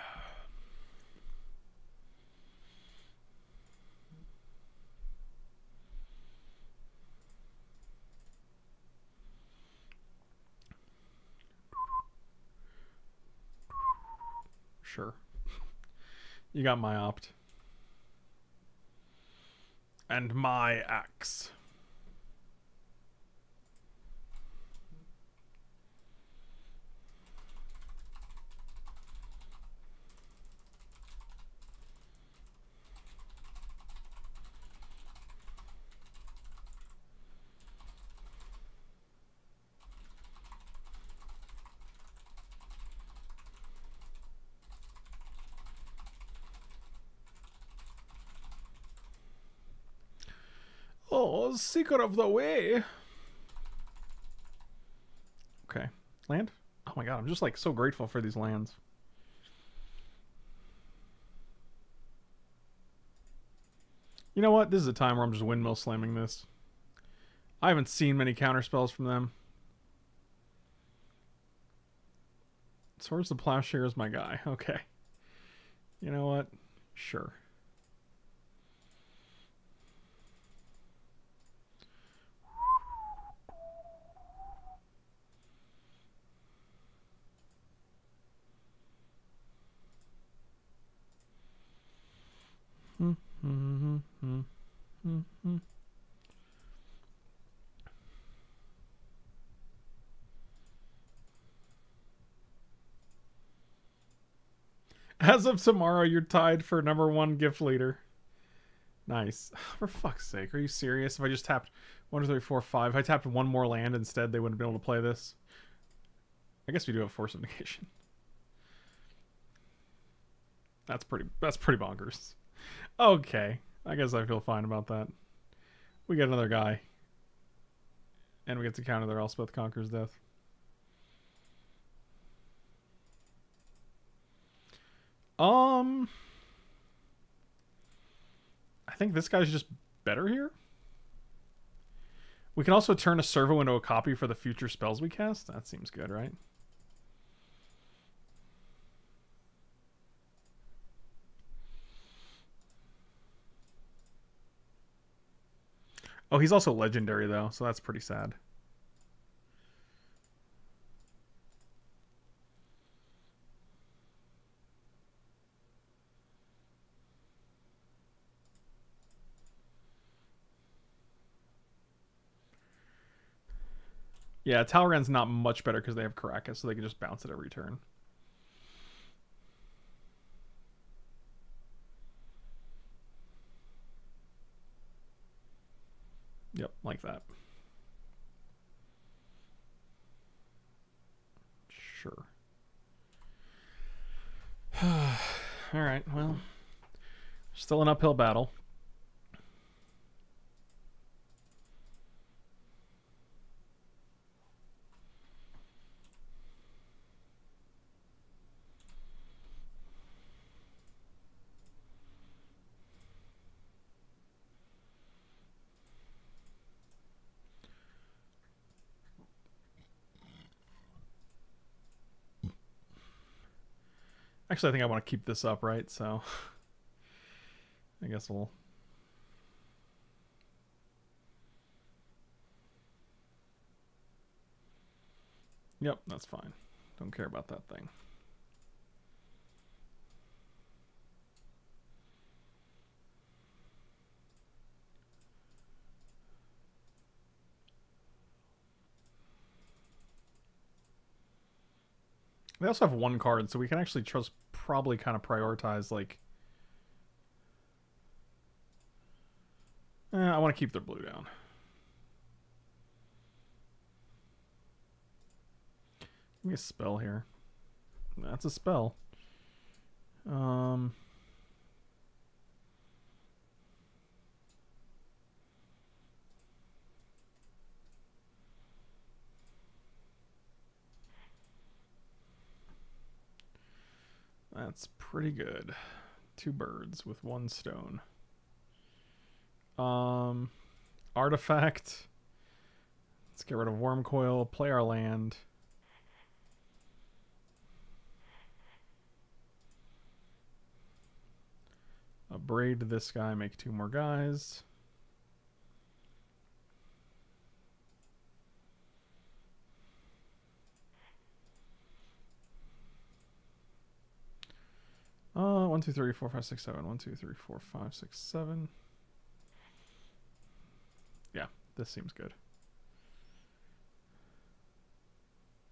Sure. You got my opt. And my axe. Oh, Seeker of the Way. Okay. Land? Oh my god, I'm just like so grateful for these lands. You know what? This is a time where I'm just windmill slamming this. I haven't seen many counter spells from them. Swords the Plowshare is my guy. Okay. You know what? Sure. Mm-hmm. Mm-hmm. Mm-hmm. As of tomorrow, you're tied for number one gift leader. Nice. For fuck's sake, are you serious? If I just tapped one, two, three, four, five, if I tapped one more land instead, they wouldn't be able to play this. I guess we do have force of negation. That's pretty. That's pretty bonkers. Okay, I guess I feel fine about that. We get another guy, and we get to counter their Elspeth conquers death. Um, I think this guy's just better here. We can also turn a servo into a copy for the future spells we cast. That seems good, right? Oh, he's also legendary though, so that's pretty sad. Yeah, Talrand's not much better because they have Karakas, so they can just bounce it every turn. Like that. Sure. All right. Well, still an uphill battle. Actually, I think I want to keep this up, right? So I guess we'll. Yep, that's fine. Don't care about that thing. They also have one card, so we can actually just probably kind of prioritize like. Eh, I want to keep their blue down. Give me a spell here. That's a spell. Um. That's pretty good. Two birds with one stone. Um, artifact. Let's get rid of Wurmcoil. Play our land. Abrade this guy. Make two more guys. Uh, one, two, three, four, five, six, seven. One, two, three, four, five, six, seven. Yeah, this seems good.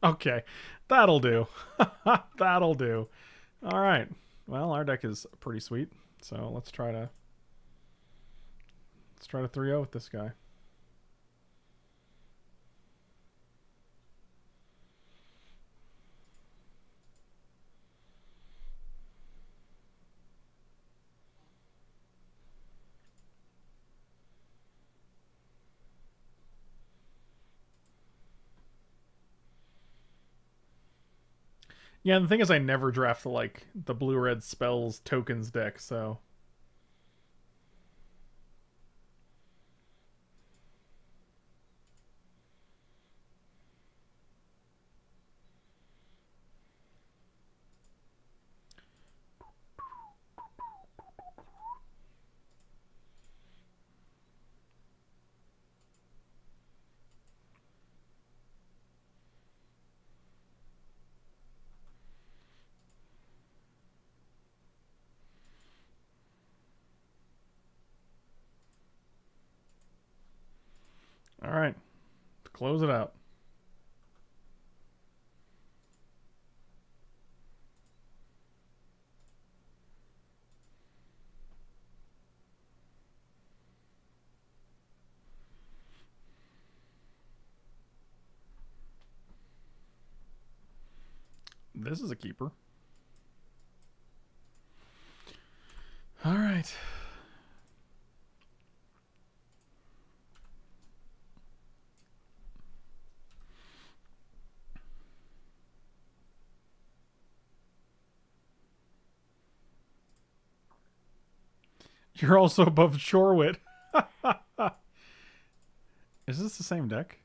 Okay, that'll do. that'll do. All right. Well, our deck is pretty sweet, so let's try to let's try to 3-0 with this guy. Yeah, the thing is, I never draft the, like the blue red spells tokens deck, so all right, close it out. This is a keeper. All right. You're also above Shorewit. Is this the same deck?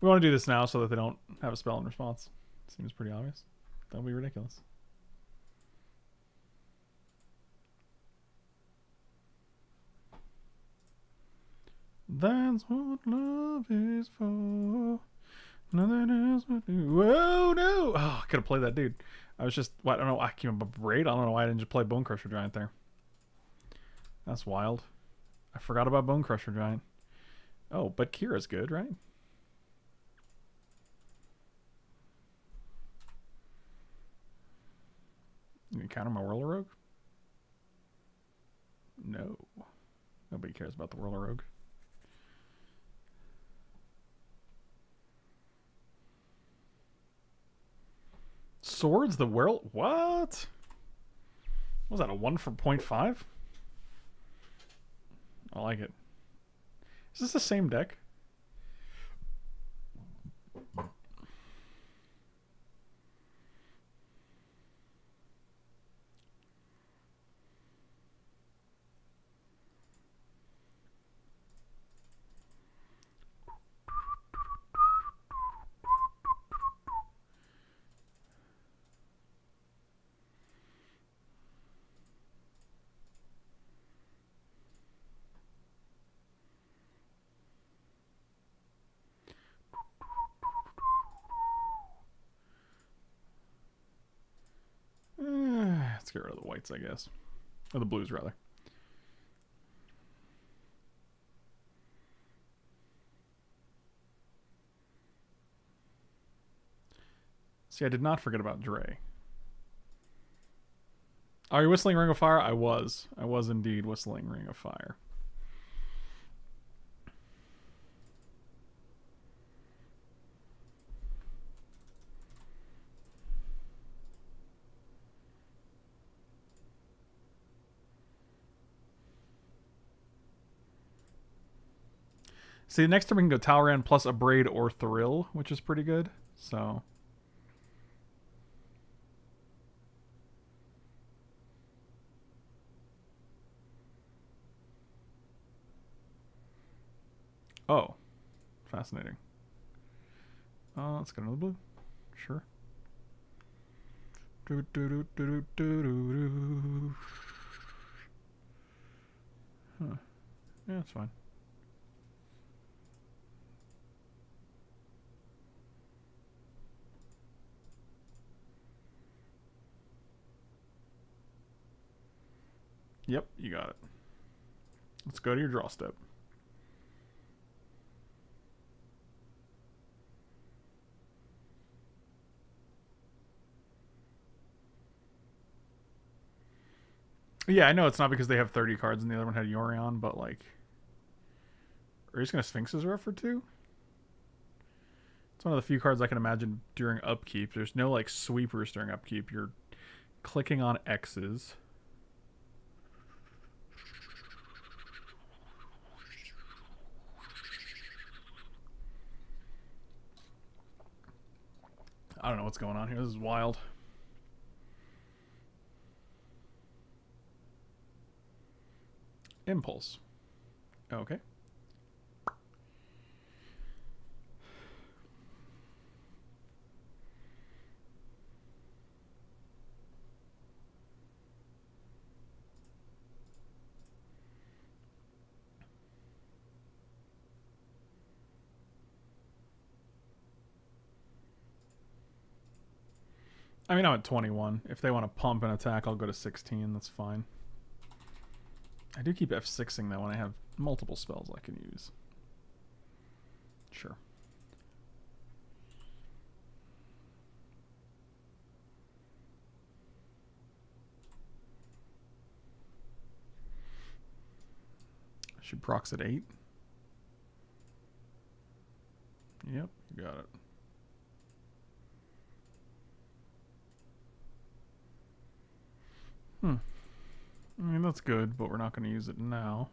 We want to do this now so that they don't have a spell in response. Seems pretty obvious. That would be ridiculous. That's what love is for. Nothing else but you. Whoa, no! Oh, I could have played that dude. I was just, well, I don't know. I came up braid. I don't know why I didn't just play Bonecrusher Giant there. That's wild. I forgot about Bonecrusher Giant. Oh, but Kira's good, right? You my Whirler Rogue? No. Nobody cares about the Whirler Rogue. Swords, the world. What? Was that a 1 for 0.5? I like it. Is this the same deck? Eh, let's get rid of the whites, I guess. Or the blues, rather. See, I did not forget about Dre. Are you whistling Ring of Fire? I was. I was indeed whistling Ring of Fire. See, next time we can go Talrand plus Abrade or Thrill, which is pretty good. So. Oh. Fascinating. Uh, let's get another blue. Sure. Do, do, do. Huh. Yeah, that's fine. Yep, you got it. Let's go to your draw step. Yeah, I know it's not because they have 30 cards and the other one had Yorion, but like. Are you just going to Sphinx's Rev for two? It's one of the few cards I can imagine during upkeep. There's no like sweepers during upkeep. You're clicking on X's. I don't know what's going on here. This is wild. Impulse. Okay. I mean, I'm at 21. If they want to pump and attack, I'll go to 16. That's fine. I do keep F6ing though when I have multiple spells I can use. Sure. Should prox at 8. Yep, you got it. Hmm. I mean, that's good, but we're not going to use it now.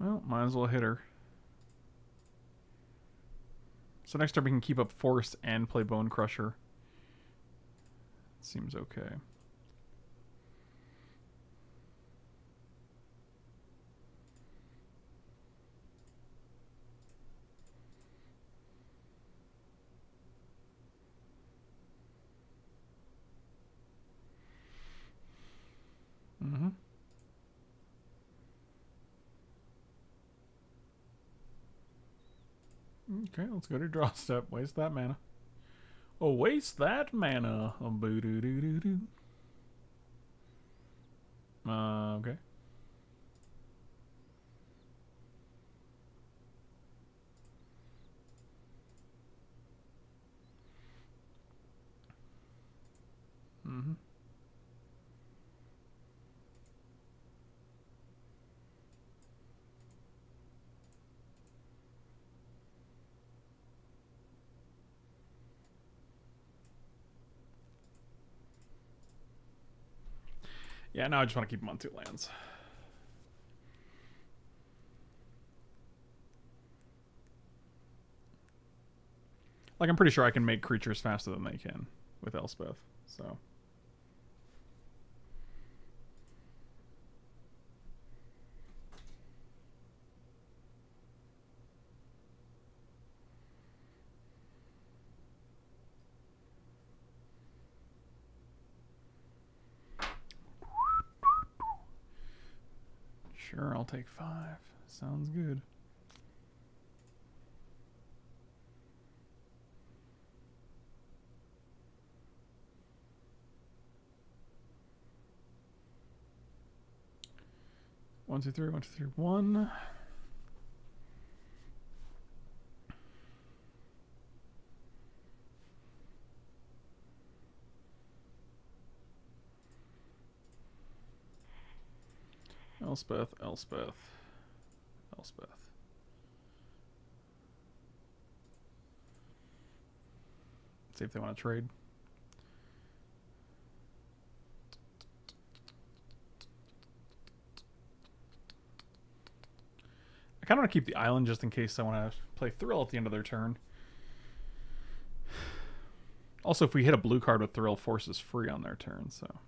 Well, might as well hit her. So next time we can keep up Force and play Bonecrusher. Seems okay. Mm-hmm. Okay, let's go to draw step. Waste that mana. Oh, waste that mana. Oh, boo doo doo doo doo. Uh, okay. Mm-hmm. Yeah, now I just want to keep him on two lands. Like, I'm pretty sure I can make creatures faster than they can with Elspeth, so... Sure, I'll take five. Sounds good. One, two, three, one, two, three, one. Elspeth, Elspeth, Elspeth. See if they want to trade. I kind of want to keep the island just in case I want to play Thrill at the end of their turn. Also, if we hit a blue card with Thrill, Force is free on their turn, so.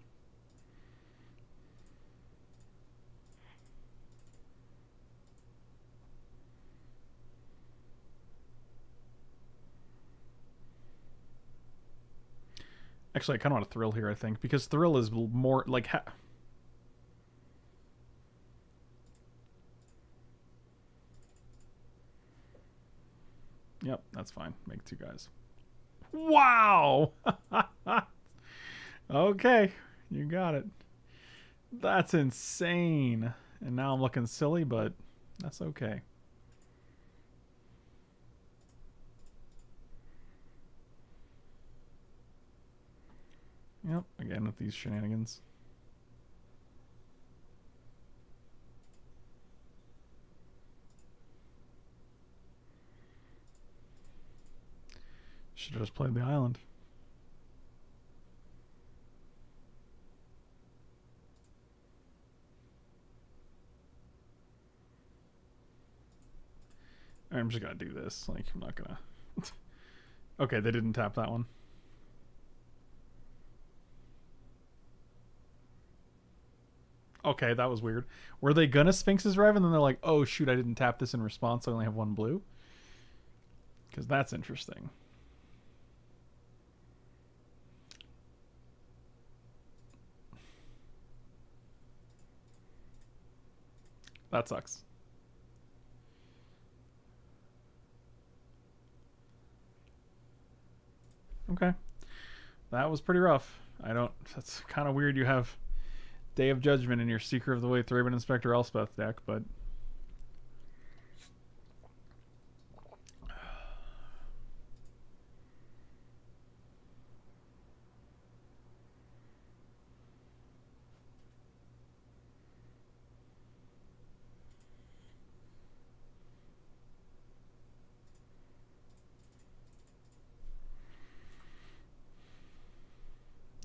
Actually, I kind of want a thrill here. I think because thrill is more like. Yep, that's fine. Make two guys. Wow. okay, you got it. That's insane. And now I'm looking silly, but that's okay. Yep, again with these shenanigans. Should have just played the island. I'm just gonna do this. Like, I'm not gonna. okay, they didn't tap that one. Okay, that was weird. Were they gonna Sphinx's Rev and then they're like, oh shoot, I didn't tap this in response, I only have one blue? Because that's interesting. That sucks. Okay. That was pretty rough. I don't. That's kind of weird you have Day of Judgment in your Seeker of the Way Thraben Inspector Elspeth deck, but.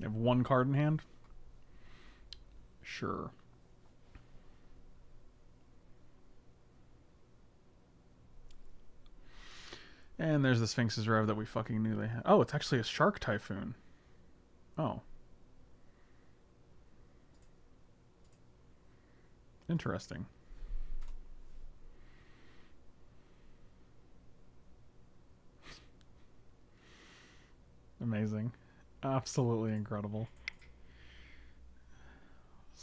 You have one card in hand? Sure. And there's the Sphinx's Rev that we fucking knew they had. Oh, it's actually a Shark Typhoon. Oh. Interesting. Amazing. Absolutely incredible.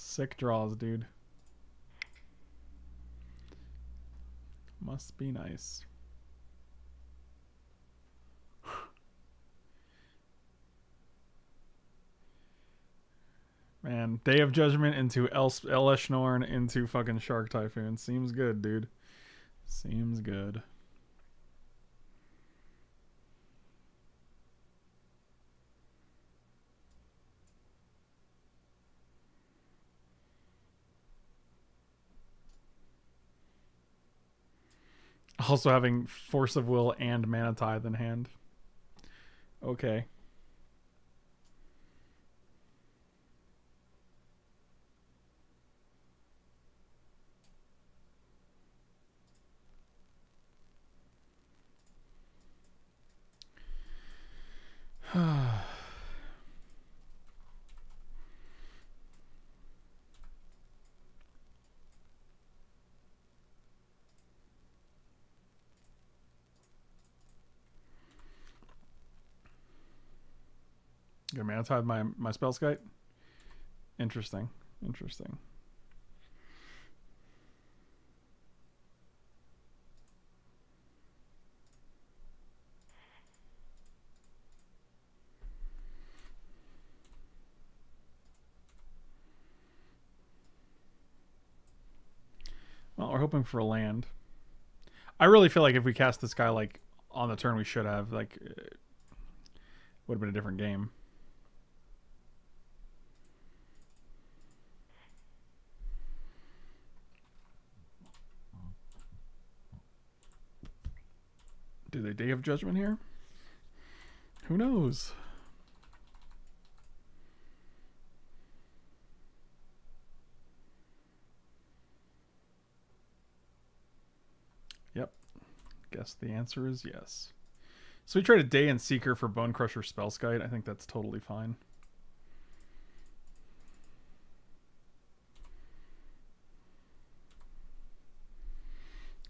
Sick draws, dude. Must be nice. Man, Day of Judgment into El Elesh Norn into fucking Shark Typhoon. Seems good, dude. Seems good. Also having Force of Will and Mana Tithe in hand. Okay. Get Mana Tithe my my Spellskite. Interesting. Interesting. Well, we're hoping for a land. I really feel like if we cast this guy like on the turn, we should have like it would have been a different game. Do they Day of Judgment here? Who knows? Yep. Guess the answer is yes. So we traded Day and Seeker for Bonecrusher Spellskite. I think that's totally fine.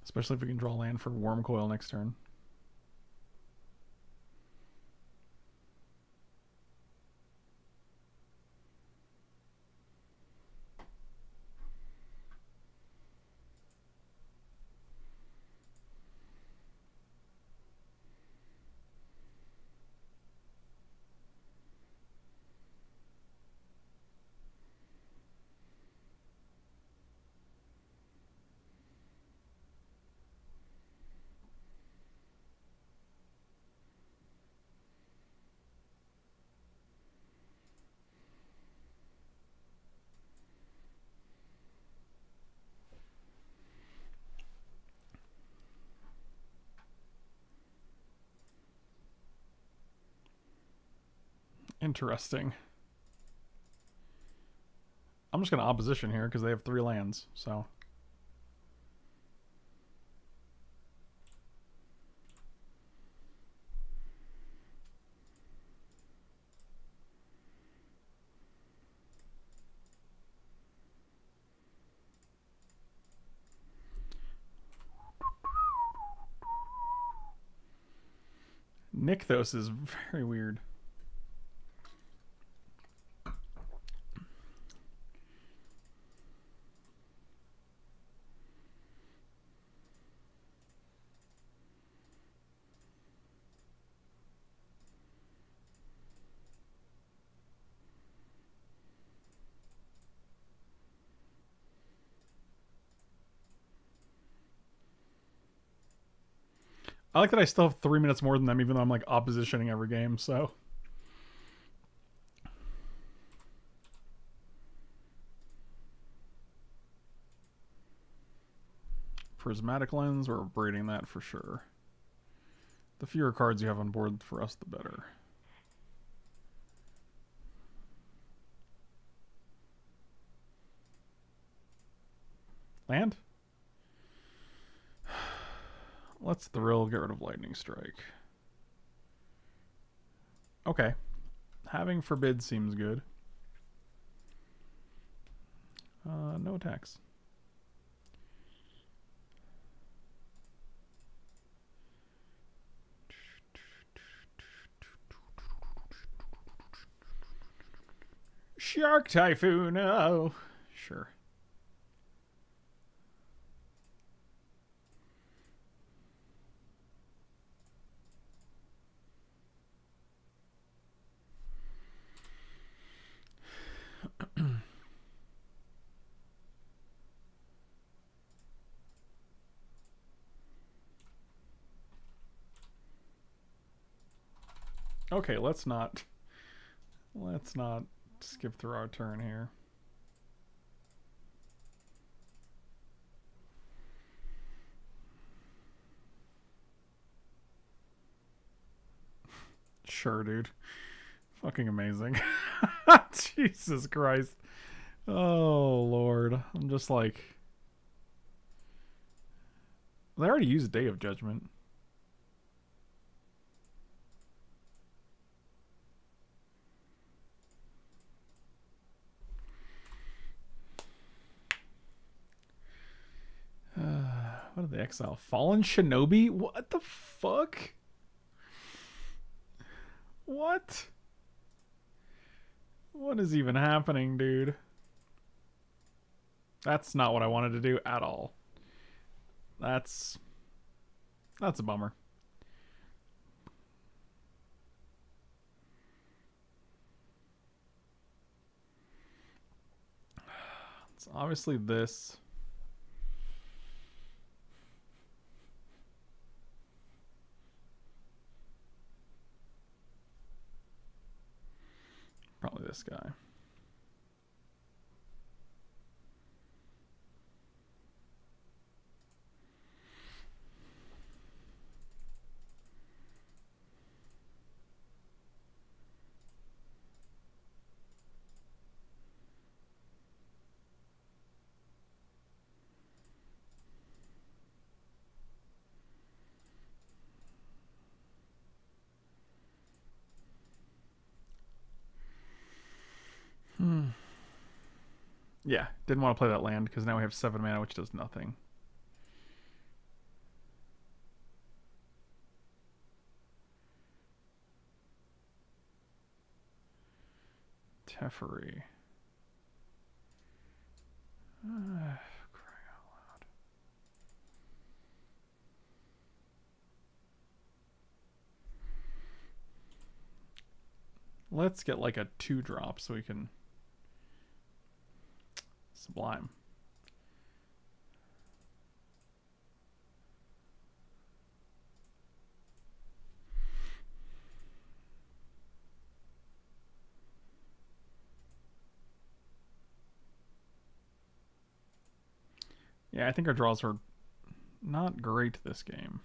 Especially if we can draw land for Wurmcoil next turn. Interesting. I'm just going to opposition here because they have three lands, so. Nykthos is very weird. I like that I still have three minutes more than them, even though I'm like oppositioning every game. So prismatic lens, we're braiding that for sure. The fewer cards you have on board for us, the better. Land? Let's thrill, get rid of lightning strike. Okay. Having forbid seems good. Uh, no attacks. Shark Typhoon, oh, sure. Okay, let's not let's not skip through our turn here. Sure, dude. Fucking amazing. Jesus Christ. Oh, Lord. I'm just like. They already used Day of Judgment. What did they exile? Fallen Shinobi? What the fuck? What? What is even happening, dude? That's not what I wanted to do at all. That's that's a bummer. It's obviously this. Probably this guy. Yeah, didn't want to play that land because now we have seven mana, which does nothing. Teferi. Let's get like a two drop so we can sublime. Yeah, I think our draws are not great this game.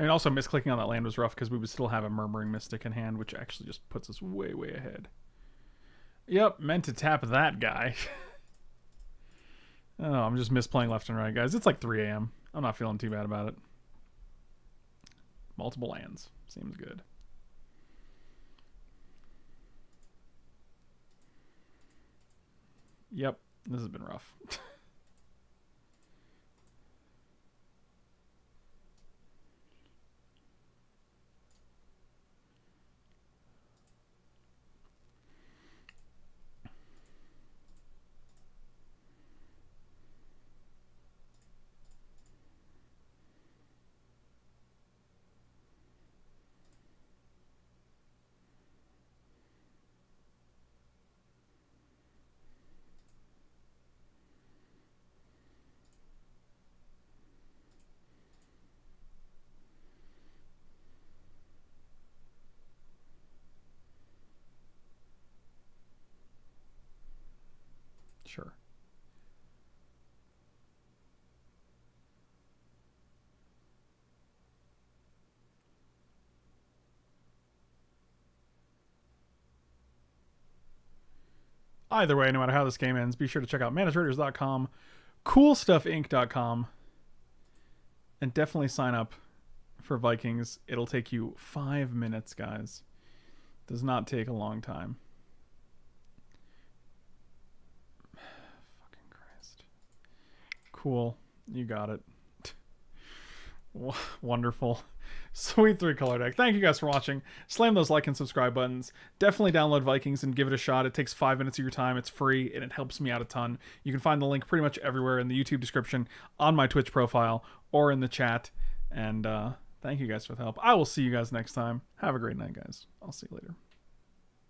I mean, also misclicking on that land was rough because we would still have a Murmuring Mystic in hand, which actually just puts us way, way ahead. Yep, meant to tap that guy. oh, I'm just misplaying left and right, guys. It's like 3 a.m. I'm not feeling too bad about it. Multiple lands. Seems good. Yep, this has been rough. Sure. Either way, no matter how this game ends, be sure to check out manatraders.com, coolstuffinc.com, and definitely sign up for Vikings. It'll take you five minutes, guys. Does not take a long time. Fucking Christ. Cool. You got it. Wonderful. Sweet three color deck. Thank you guys for watching. Slam those like and subscribe buttons. Definitely download Vikings and give it a shot. It takes five minutes of your time. It's free and it helps me out a ton. You can find the link pretty much everywhere in the YouTube description, on my Twitch profile, or in the chat. And uh, thank you guys for the help. I will see you guys next time. Have a great night, guys. I'll see you later.